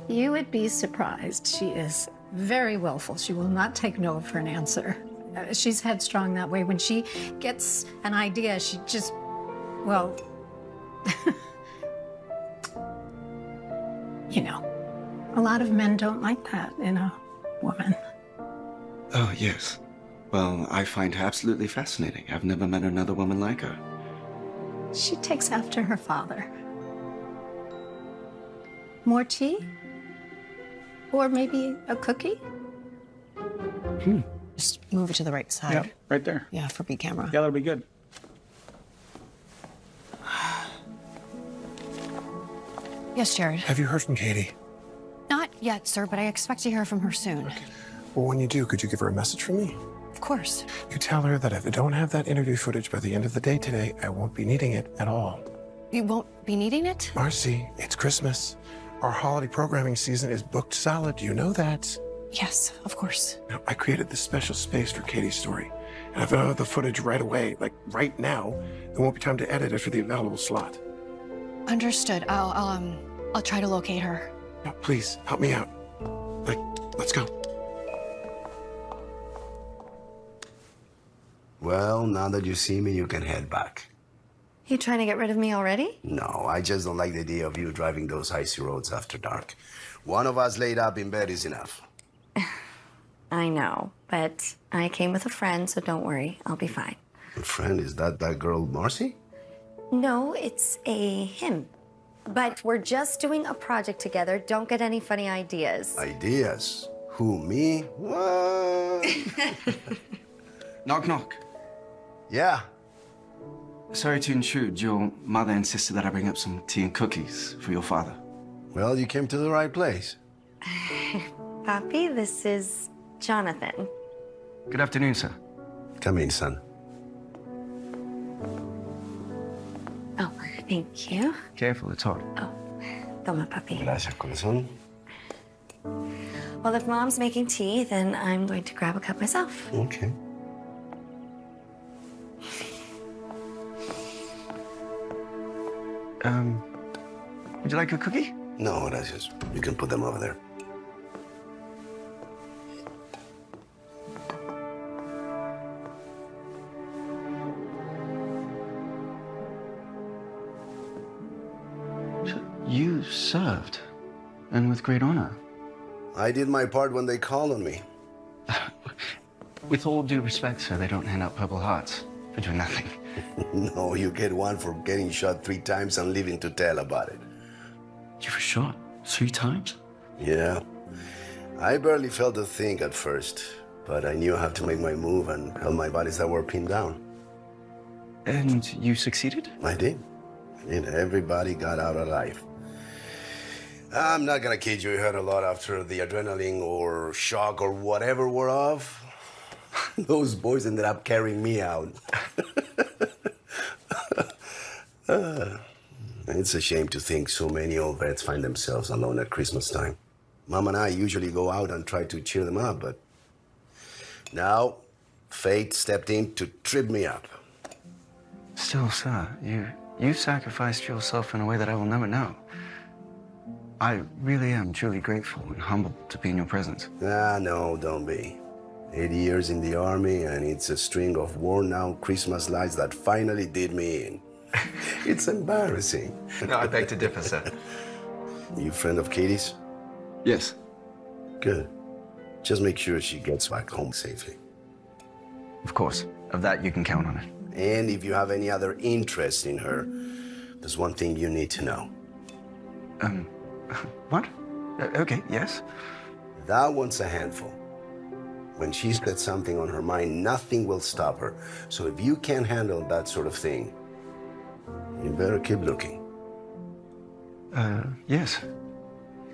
you would be surprised. She is very willful. She will not take no for an answer. Uh, she's headstrong that way. When she gets an idea, she just, well, you know, a lot of men don't like that in a woman. Oh, yes. Well, I find her absolutely fascinating. I've never met another woman like her. She takes after her father. More tea? Or maybe a cookie? Hmm. Just move it to the right side. Yeah, right there. Yeah, for B camera. Yeah, that'll be good. Yes, Jared. Have you heard from Katie? Not yet, sir, but I expect to hear from her soon. Well, when you do, could you give her a message from me? Of course. You tell her that if I don't have that interview footage by the end of the day today, I won't be needing it at all. You won't be needing it? Marcy, it's Christmas. Our holiday programming season is booked solid. You know that. Yes, of course. Now, I created this special space for Katie's story. And if I don't have the footage right away, like right now, there won't be time to edit it for the available slot. Understood. I'll, I'll um, I'll try to locate her. Please, help me out. Like, let's go. Well, now that you see me, you can head back. You trying to get rid of me already? No, I just don't like the idea of you driving those icy roads after dark. One of us laid up in bed is enough. I know, but I came with a friend, so don't worry. I'll be fine. Friend, is that that girl Marcy? No, it's a him. But we're just doing a project together. Don't get any funny ideas. Ideas? Who, me? What? knock, knock. Yeah. Sorry to intrude. Your mother insisted that I bring up some tea and cookies for your father. Well, you came to the right place. Papi, this is Jonathan. Good afternoon, sir. Come in, son. Oh, thank you. Careful, it's hot. Oh, toma, papi. Gracias, corazón. Well, if mom's making tea, then I'm going to grab a cup myself. Okay. Um, would you like a cookie? No, gracias. You can put them over there. You served. and with great honor. I did my part when they called on me. With all due respect, sir, they don't hand out Purple Hearts for doing nothing. no, you get one for getting shot three times and living to tell about it. You were shot three times? Yeah. I barely felt a thing at first, but I knew how to make my move and held my bodies that were pinned down. And you succeeded? I did. And everybody got out alive. I'm not gonna kid you, it hurt a lot after the adrenaline or shock or whatever wore off. Those boys ended up carrying me out. Ah, it's a shame to think so many old vets find themselves alone at Christmas time. Mom and I usually go out and try to cheer them up, but now fate stepped in to trip me up. Still, sir, you you sacrificed yourself in a way that I will never know. I really am truly grateful and humbled to be in your presence. Ah, no, don't be. Eight years in the army, and it's a string of worn out Christmas lights that finally did me in. it's embarrassing. No, I beg to differ, sir. You friend of Katie's? Yes. Good. Just make sure she gets back home safely. Of course. Of that, you can count on it. And if you have any other interest in her, there's one thing you need to know. Um, what? Uh, okay, yes. That one's a handful. When she's got something on her mind, nothing will stop her. So if you can't handle that sort of thing, you better keep looking. Uh, yes.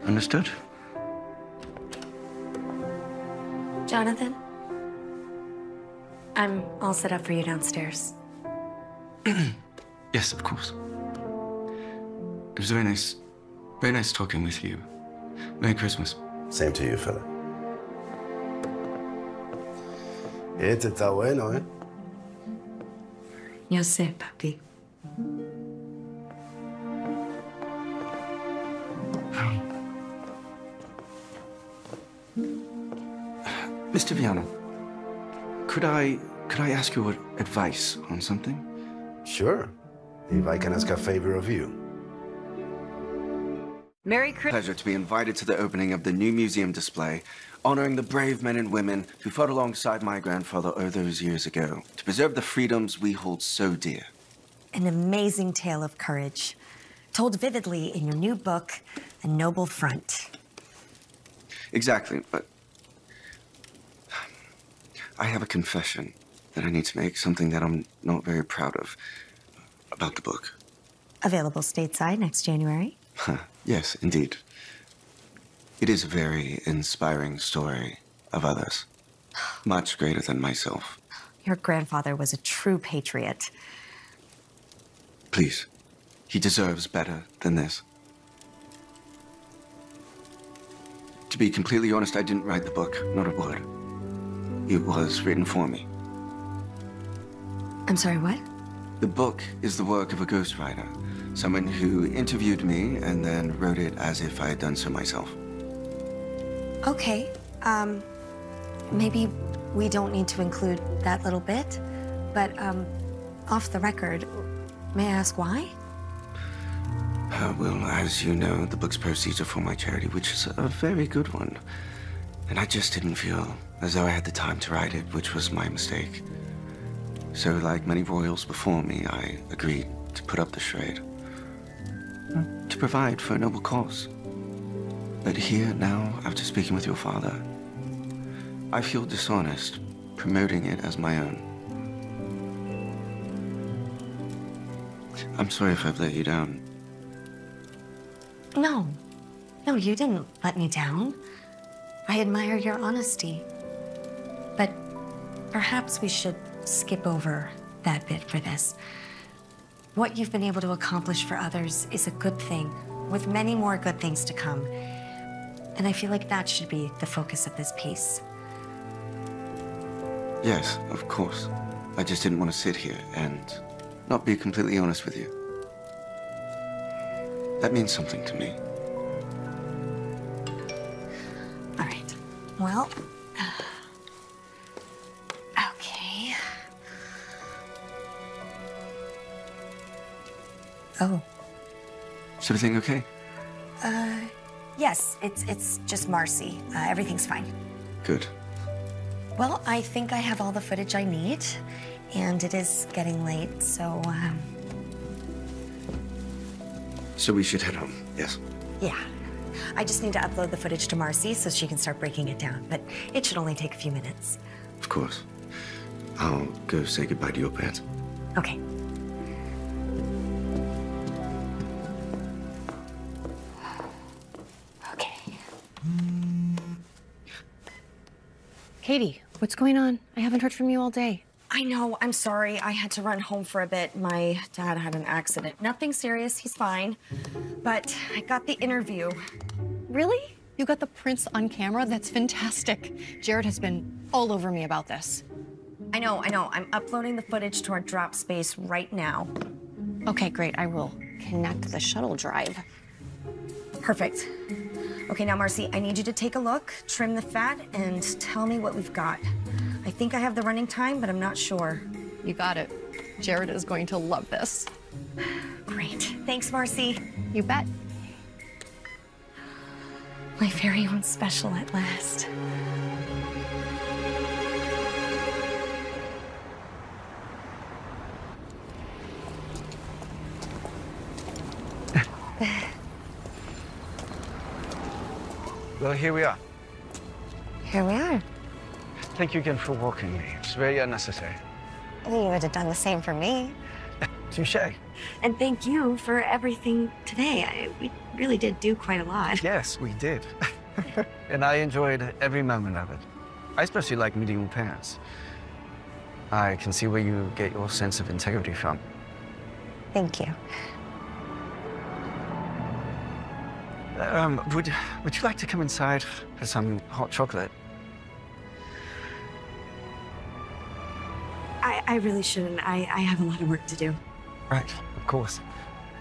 Understood. Jonathan? I'm all set up for you downstairs. Yes, of course. It was very nice, very nice talking with you. Merry Christmas. Same to you, fella. Este está bueno, ¿eh? Yo sé, papi. Mr. Viano, could I could I ask your advice on something? Sure. If I can ask a favor of you. Merry Christmas. Pleasure to be invited to the opening of the new museum display, honoring the brave men and women who fought alongside my grandfather all those years ago to preserve the freedoms we hold so dear. An amazing tale of courage, told vividly in your new book, A Noble Front. Exactly, but I have a confession that I need to make, something that I'm not very proud of about the book. Available stateside next January. Huh, yes, indeed. It is a very inspiring story of others, much greater than myself. Your grandfather was a true patriot. Please, he deserves better than this. To be completely honest, I didn't write the book, not a word. It was written for me. I'm sorry, what? The book is the work of a ghostwriter, someone who interviewed me and then wrote it as if I had done so myself. Okay, um, maybe we don't need to include that little bit, but, um, off the record, may I ask why? Uh, well, as you know, the book's proceeds are for my charity, which is a very good one. And I just didn't feel as though I had the time to write it, which was my mistake. So, like many royals before me, I agreed to put up the charade. To provide for a noble cause. But here, now, after speaking with your father, I feel dishonest promoting it as my own. I'm sorry if I've let you down. No. No, you didn't let me down. I admire your honesty. But perhaps we should skip over that bit for this. What you've been able to accomplish for others is a good thing, with many more good things to come. And I feel like that should be the focus of this piece. Yes, of course. I just didn't want to sit here and not be completely honest with you. That means something to me. All right. Well, Oh, Is everything okay? uh, Yes, it's it's just Marcy. Uh, everything's fine. Good. Well, I think I have all the footage I need, and it is getting late, so um, So we should head home, yes? yeah. I just need to upload the footage to Marcy so she can start breaking it down, but it should only take a few minutes. Of course. I'll go say goodbye to your parents. Okay. Katie, what's going on? I haven't heard from you all day. I know, I'm sorry. I had to run home for a bit. My dad had an accident. Nothing serious, he's fine. But I got the interview. Really? You got the prince on camera? That's fantastic. Jared has been all over me about this. I know, I know. I'm uploading the footage to our drop space right now. Okay, great. I will connect the shuttle drive. Perfect. Okay, now, Marcy, I need you to take a look, trim the fat, and tell me what we've got. I think I have the running time, but I'm not sure. You got it. Jared is going to love this. Great. Thanks, Marcy. You bet. My very own special at last. Well, here we are. Here we are. Thank you again for walking me. It's very unnecessary. You would have done the same for me. Touche. And thank you for everything today. I, we really did do quite a lot. Yes, we did. and I enjoyed every moment of it. I especially like meeting your parents. I can see where you get your sense of integrity from. Thank you. Um, would, would you like to come inside for some hot chocolate? I, I really shouldn't. I, I have a lot of work to do. Right, of course.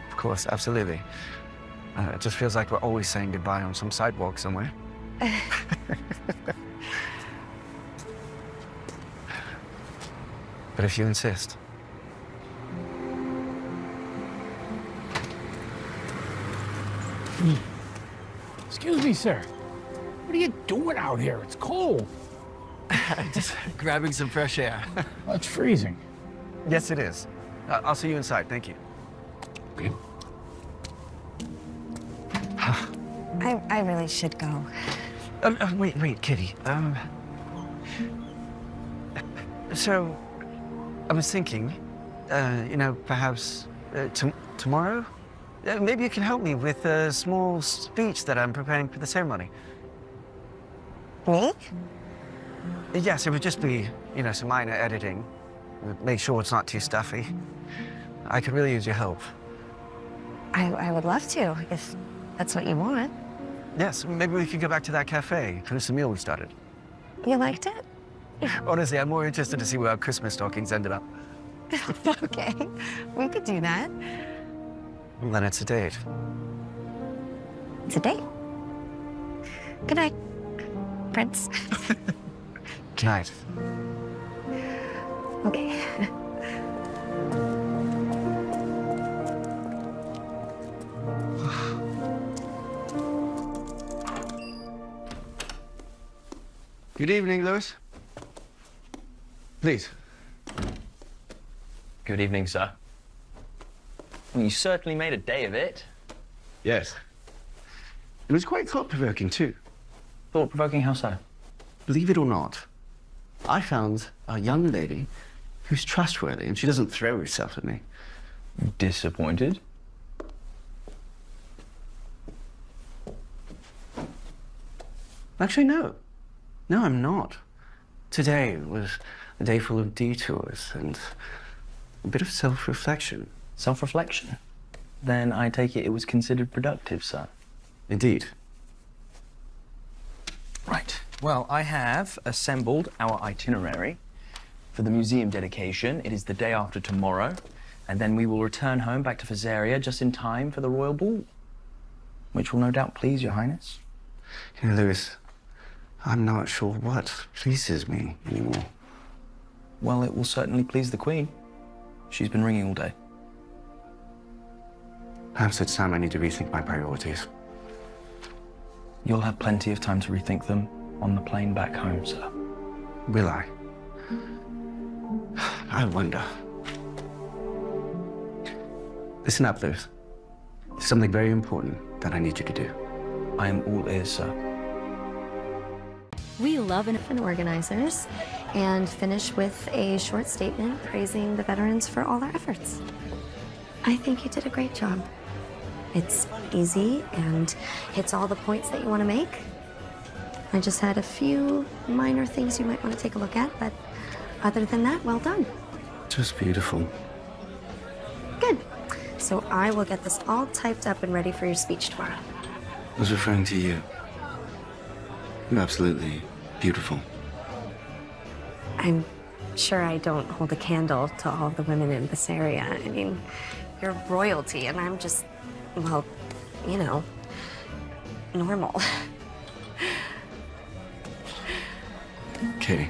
Of course, absolutely. Uh, it just feels like we're always saying goodbye on some sidewalk somewhere. but if you insist. Excuse me, sir. What are you doing out here? It's cold. just grabbing some fresh air. Well, it's freezing. Yes, it is. Uh, I'll see you inside. Thank you. Okay. I, I really should go. Um, uh, wait, wait, Kitty. Um. So, I was thinking, uh, you know, perhaps uh, tomorrow, Uh, maybe you can help me with a small speech that I'm preparing for the ceremony. Me? Yes, it would just be, you know, some minor editing. Make sure it's not too stuffy. I could really use your help. I, I would love to, if that's what you want. Yes, maybe we could go back to that cafe, finish the meal we started. You liked it? Honestly, I'm more interested to see where our Christmas stockings ended up. okay, we could do that. Well, then it's a date. It's a date. Good night, Prince. Good night. okay. Good evening, Lewis. Please. Good evening, sir. Well, you certainly made a day of it. Yes. It was quite thought-provoking, too. Thought-provoking, how so? Believe it or not, I found a young lady who's trustworthy and she doesn't throw herself at me. Disappointed? Actually, no. No, I'm not. Today was a day full of detours and a bit of self-reflection. Self-reflection? Then I take it it was considered productive, sir. Indeed. Right. Well, I have assembled our itinerary for the museum dedication. It is the day after tomorrow, and then we will return home back to Visaria just in time for the royal ball, which will no doubt please your highness. You know, Lewis, I'm not sure what pleases me anymore. Well, it will certainly please the queen. She's been ringing all day. Perhaps it's time I need to rethink my priorities. You'll have plenty of time to rethink them on the plane back home, sir. Will I? I wonder. Listen up, Lewis. There's something very important that I need you to do. I am all ears, sir. We love an organizers and finish with a short statement praising the veterans for all their efforts. I think you did a great job. It's easy and hits all the points that you want to make. I just had a few minor things you might want to take a look at, but other than that, well done. Just beautiful. Good. So I will get this all typed up and ready for your speech tomorrow. I was referring to you. You're absolutely beautiful. I'm sure I don't hold a candle to all the women in this area. I mean, you're royalty, and I'm just, well, you know, normal. Katie,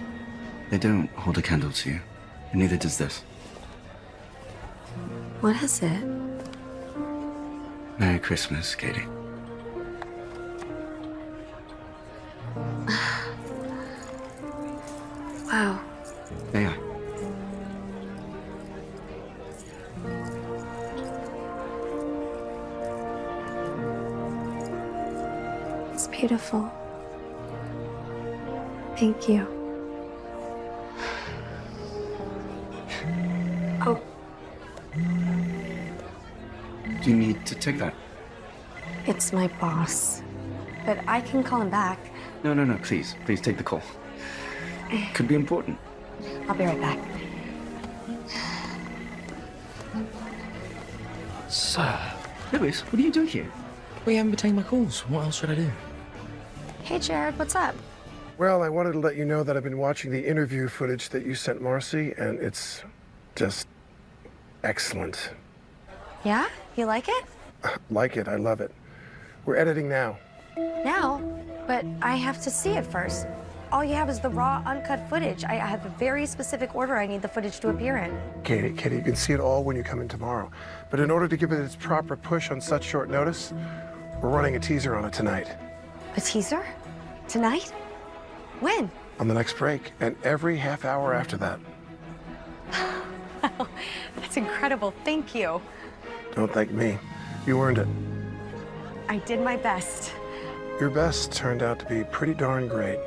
they don't hold a candle to you, and neither does this. What is it? Merry Christmas, Katie. Thank you. Oh, Do you need to take that? it's my boss. But I can call him back. No, no, no, please. Please take the call. Could be important. I'll be right back. Sir. Lewis, what are you doing here? We haven't been taking my calls. What else should I do? Hey, Jared, what's up? Well, I wanted to let you know that I've been watching the interview footage that you sent Marcy, and it's just excellent. Yeah? You like it? Like it, I love it. We're editing now. Now? But I have to see it first. All you have is the raw, uncut footage. I I have a very specific order I need the footage to appear in. Katie, Katie, you can see it all when you come in tomorrow. But in order to give it its proper push on such short notice, we're running a teaser on it tonight. A teaser? Tonight? When? On the next break, and every half hour after that. wow, That's incredible. Thank you. Don't thank me. You earned it. I did my best. Your best turned out to be pretty darn great.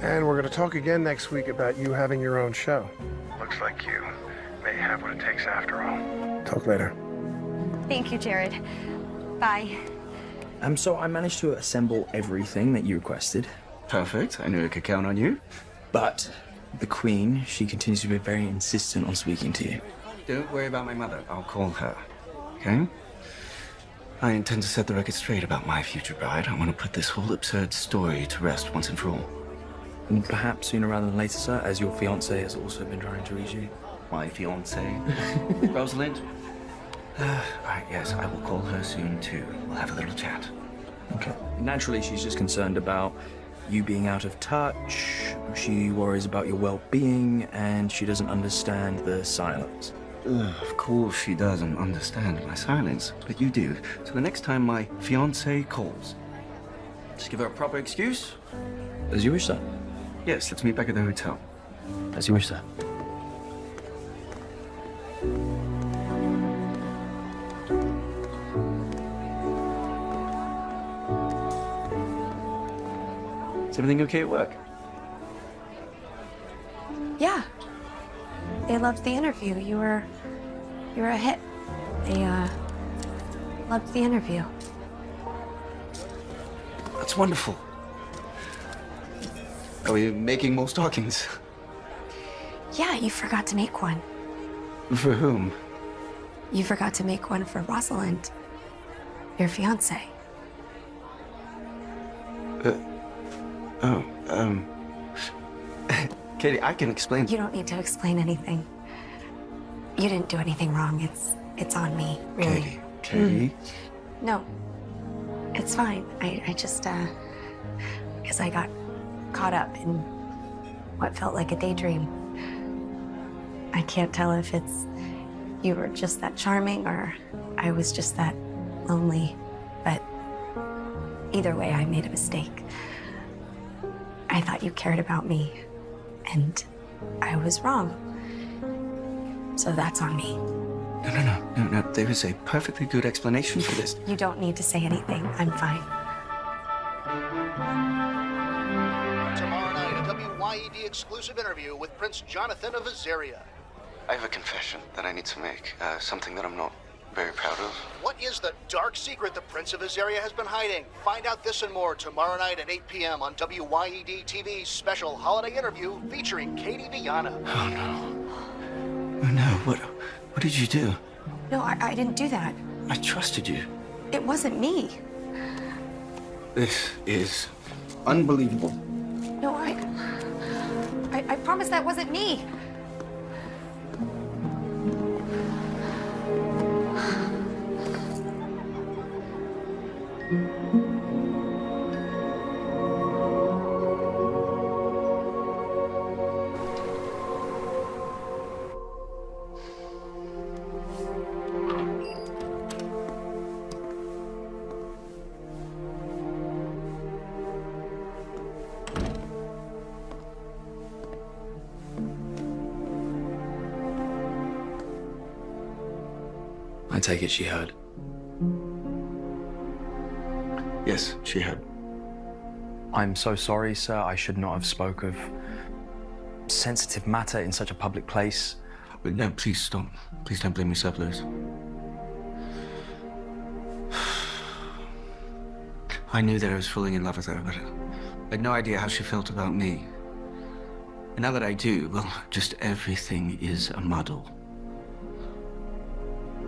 And we're going to talk again next week about you having your own show. Looks like you may have what it takes after all. Talk later. Thank you, Jared. Bye. Um, so I managed to assemble everything that you requested. Perfect. I knew I could count on you. But the Queen, she continues to be very insistent on speaking to you. Don't worry about my mother. I'll call her. Okay? I intend to set the record straight about my future bride. I want to put this whole absurd story to rest once and for all. And perhaps sooner rather than later, sir, as your fiance has also been trying to reach you. My fiance, Rosalind. Uh, right, yes, I will call her soon too. We'll have a little chat. Okay. Naturally, she's just concerned about you being out of touch. She worries about your well-being, and she doesn't understand the silence. Of course she doesn't understand my silence, but you do. So the next time my fiance calls, just give her a proper excuse. As you wish, sir. Yes, let's meet back at the hotel. As you wish, sir. Everything okay at work? Yeah. They loved the interview. You were you were a hit. They uh loved the interview. That's wonderful. Are we making more stockings? Yeah, you forgot to make one. For whom? You forgot to make one for Rosalind, your fiance. Uh, oh, um. Katie, I can explain. You don't need to explain anything. You didn't do anything wrong. It's it's on me, really. Katie, Katie. No. It's fine. I, I just uh because I got caught up in what felt like a daydream. I can't tell if it's you were just that charming or I was just that lonely. But Either way, I made a mistake. I thought you cared about me, and I was wrong. So that's on me. No, no, no, no, no. There is a perfectly good explanation for this. You don't need to say anything. I'm fine. Tomorrow night, a WYED exclusive interview with Prince Jonathan of Visaria. I have a confession that I need to make. Uh, something that I'm not very proud of. What is the dark secret the Prince of Visaria has been hiding? Find out this and more tomorrow night at 8 p.m. on WYED TV's special holiday interview featuring Katie Viana. Oh no. Oh no. What what did you do? No, I, I didn't do that. I trusted you. It wasn't me. This is unbelievable. No, I, I, I promise that wasn't me. Take it she heard. Yes, she heard. I'm so sorry, sir. I should not have spoke of sensitive matter in such a public place. But no, please stop. Please don't blame yourself, Lewis. I knew that I was falling in love with her, but I had no idea how she felt about me. And now that I do, well, just everything is a muddle.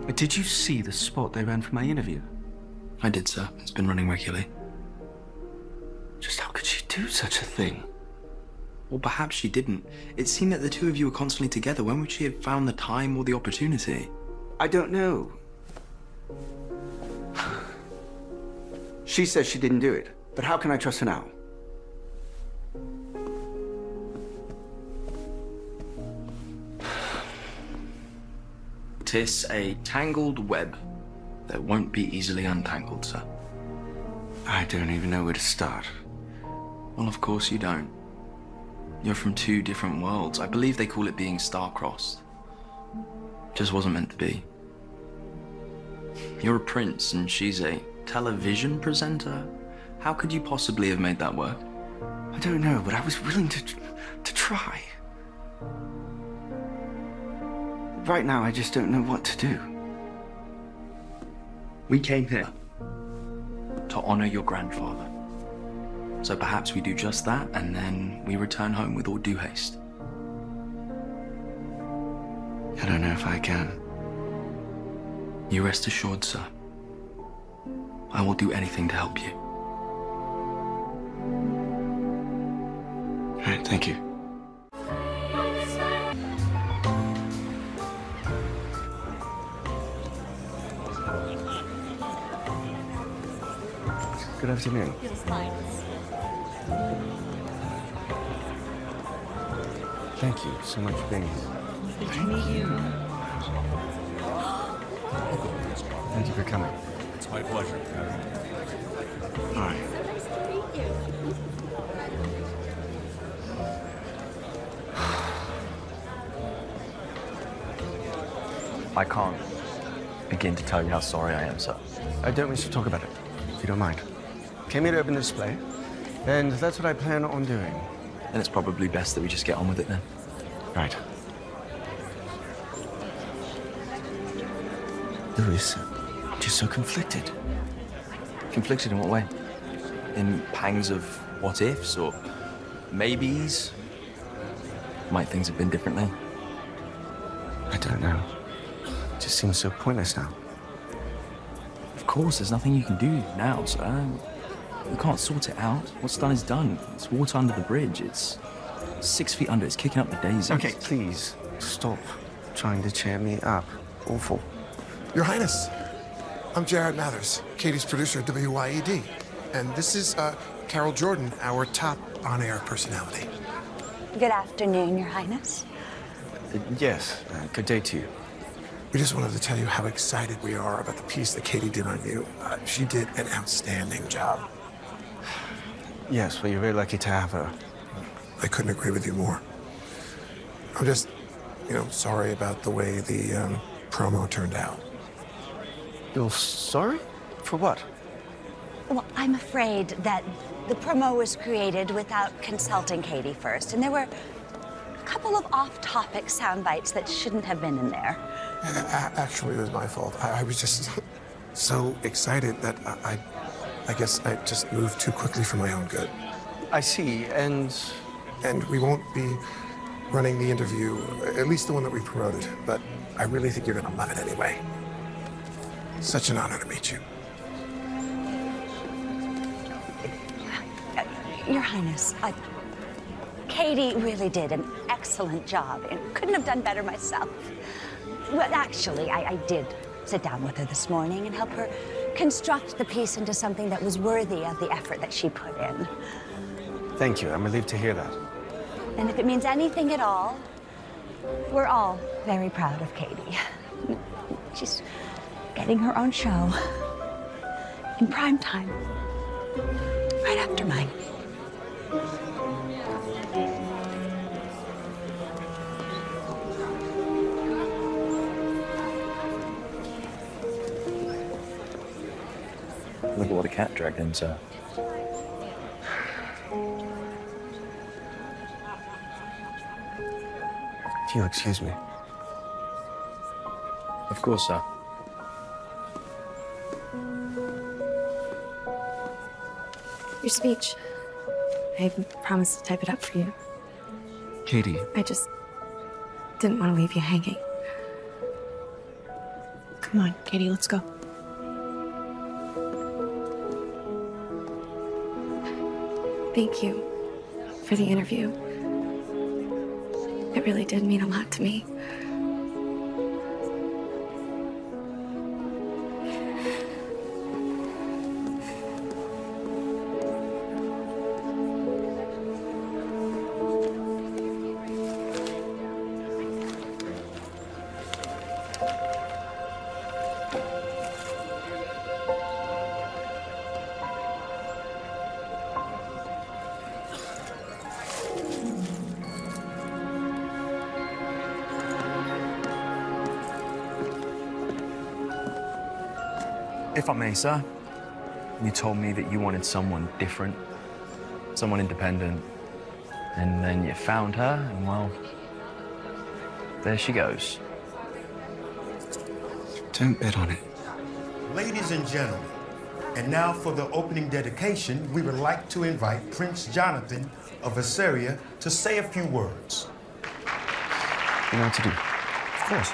But Did you see the spot they ran for my interview? I did, sir. It's been running regularly. Just how could she do such a thing? Or perhaps she didn't. It seemed that the two of you were constantly together. When would she have found the time or the opportunity? I don't know. She says she didn't do it, but how can I trust her now? Tis a tangled web that won't be easily untangled, sir. I don't even know where to start. Well, of course you don't. You're from two different worlds. I believe they call it being star-crossed. Just wasn't meant to be. You're a prince and she's a television presenter. How could you possibly have made that work? I don't know, but I was willing to to try. Right now, I just don't know what to do. We came here to honor your grandfather. So perhaps we do just that and then we return home with all due haste. I don't know if I can. You rest assured, sir. I will do anything to help you. All right, thank you. Good afternoon. Thank you so much for being here. Good to meet you. Thank you for coming. It's my pleasure. All right. I can't begin to tell you how sorry I am, sir. I don't wish to talk about it, if you don't mind. Came here to open the display, and that's what I plan on doing. Then it's probably best that we just get on with it then. Right. Lewis, I'm just so conflicted. Conflicted in what way? In pangs of what ifs or maybes? Might things have been differently? I don't know. It just seems so pointless now. Of course, there's nothing you can do now, sir. You can't sort it out. What's done is done. It's water under the bridge. It's six feet under. It's kicking up the daisies. Okay, please stop trying to cheer me up. Awful. Your Highness, I'm Jared Mathers, Katie's producer at WYED. And this is uh, Carol Jordan, our top on air personality. Good afternoon, Your Highness. Uh, yes, uh, good day to you. We just wanted to tell you how excited we are about the piece that Katie did on you. Uh, she did an outstanding job. Yes, well, you're very lucky to have her. I couldn't agree with you more. I'm just, you know, sorry about the way the um, promo turned out. You're sorry? For what? Well, I'm afraid that the promo was created without consulting Katie first, and there were a couple of off-topic sound bites that shouldn't have been in there. A- Actually, it was my fault. I, I was just so excited that I, I, I guess I just moved too quickly for my own good. I see, and and we won't be running the interview, at least the one that we promoted. But I really think you're gonna love it anyway. Such an honor to meet you. Your Highness, I, Katie really did an excellent job and couldn't have done better myself. Well, actually, I, I did sit down with her this morning and help her construct the piece into something that was worthy of the effort that she put in. Thank you. I'm relieved to hear that. And if it means anything at all, we're all very proud of Katie. She's getting her own show in prime time, right after mine. Look at what a cat dragged into. If you'll excuse me. Of course, sir. Your speech. I promised to type it up for you. Katie, I just didn't want to leave you hanging. Come on, Katie, let's go. Thank you for the interview. It really did mean a lot to me. If I may, sir, you told me that you wanted someone different, someone independent, and then you found her, and well, there she goes. Don't bet on it. Ladies and gentlemen, and now for the opening dedication, we would like to invite Prince Jonathan of Visaria to say a few words. You know what to do. Of course.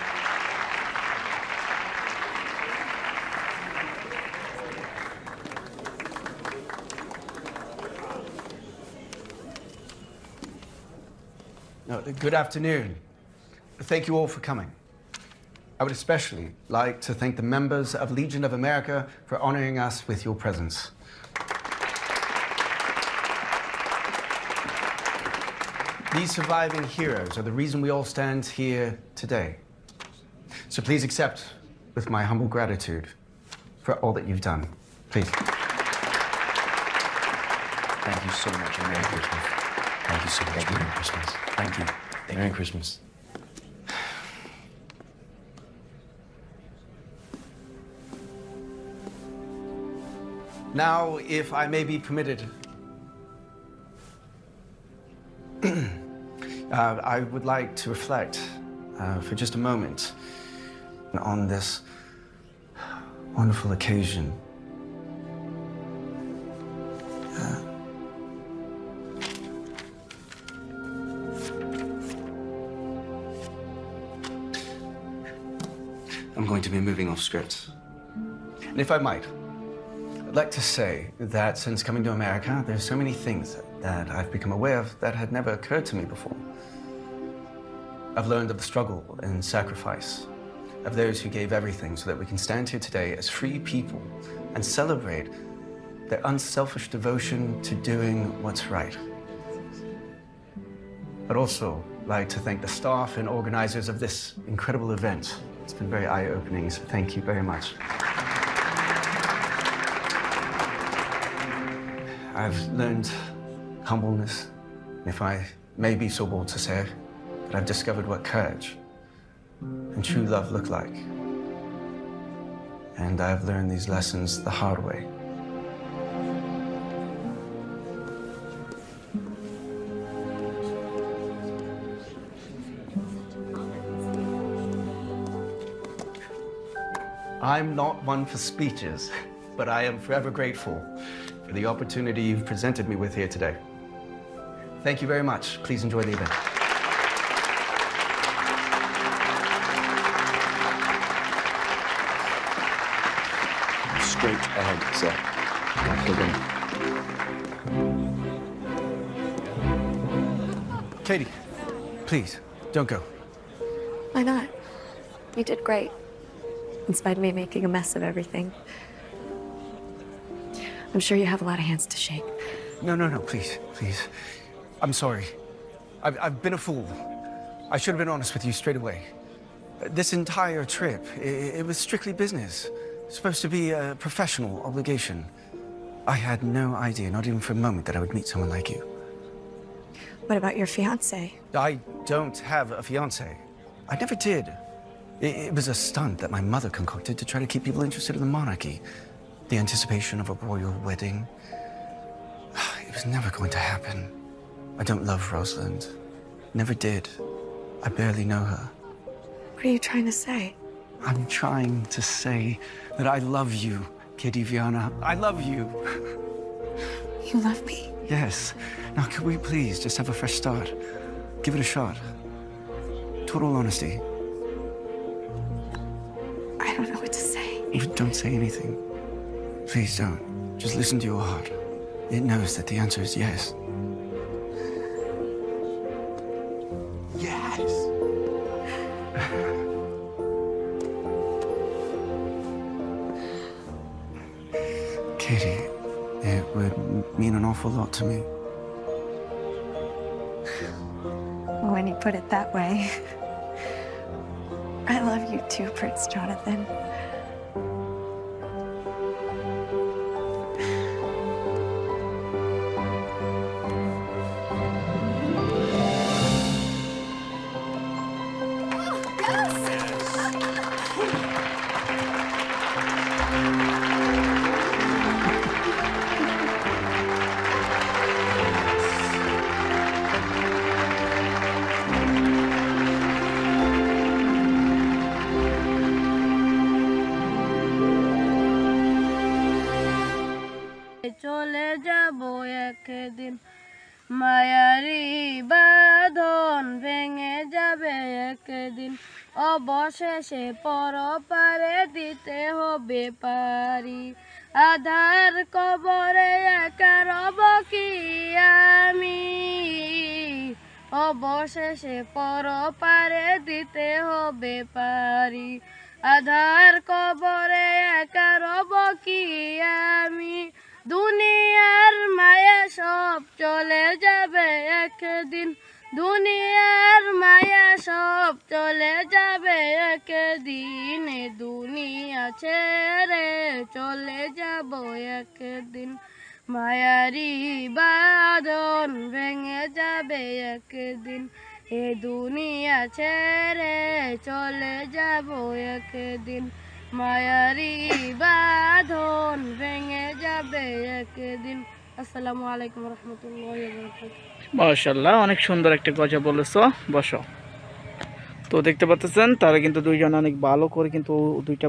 No, good afternoon. Thank you all for coming. I would especially like to thank the members of Legion of America for honoring us with your presence. These surviving heroes are the reason we all stand here today. So please accept with my humble gratitude for all that you've done. Please. Thank you so much, and Merry Christmas. Thank you so much. Merry Christmas. Thank you. Merry Christmas. Now, if I may be permitted, uh, I would like to reflect uh, for just a moment on this wonderful occasion. To be moving off script. And if I might, I'd like to say that since coming to America, there's so many things that I've become aware of that had never occurred to me before. I've learned of the struggle and sacrifice of those who gave everything so that we can stand here today as free people and celebrate their unselfish devotion to doing what's right. I'd also like to thank the staff and organizers of this incredible event. It's been very eye-opening, so thank you very much. I've learned humbleness, if I may be so bold to say, that I've discovered what courage and true love look like. And I've learned these lessons the hard way. I'm not one for speeches, but I am forever grateful for the opportunity you've presented me with here today. Thank you very much. Please enjoy the event. Straight ahead, sir. Katie, please, don't go. Why not? You did great. In spite of me making a mess of everything. I'm sure you have a lot of hands to shake. No, no, no, please, please. I'm sorry. I've, I've been a fool. I should have been honest with you straight away. This entire trip, it, it was strictly business. Supposed to be a professional obligation. I had no idea, not even for a moment, that I would meet someone like you. What about your fiance? I don't have a fiance. I never did. It, it was a stunt that my mother concocted to try to keep people interested in the monarchy. The anticipation of a royal wedding. It was never going to happen. I don't love Rosalind. Never did. I barely know her. What are you trying to say? I'm trying to say that I love you, Katie Viana. I love you. You love me? Yes. Now, could we please just have a fresh start? Give it a shot. Total honesty. Don't say anything. Please don't. Just listen to your heart. It knows that the answer is yes. Yes. Katie, it would mean an awful lot to me. When you put it that way. I love you too, Prince Jonathan. আধার কবরে একা রব কি আমি? দুনিয়ার মায়া সব চলে যাবে একদিন। দুনিয়ার মায়া সব চলে যাবে একদিন। দুনিয়া ছেড়ে চলে যাব একদিন। মায়ারি বাদন ভেঙে যাবে একদিন। এ দুনিয়া ছেড়ে চলে যাব একদিন। মায়ারি বাঁধন ভেঙে যাবে একদিন। আসসালামু আলাইকুম রহমতুল্লাহ মাশাল্লাহ অনেক সুন্দর একটা গজা বলেছ। বসো। তো দেখতে পাচ্ছেন, তারা কিন্তু দুইজন অনেক ভালো করে কিন্তু দুইটা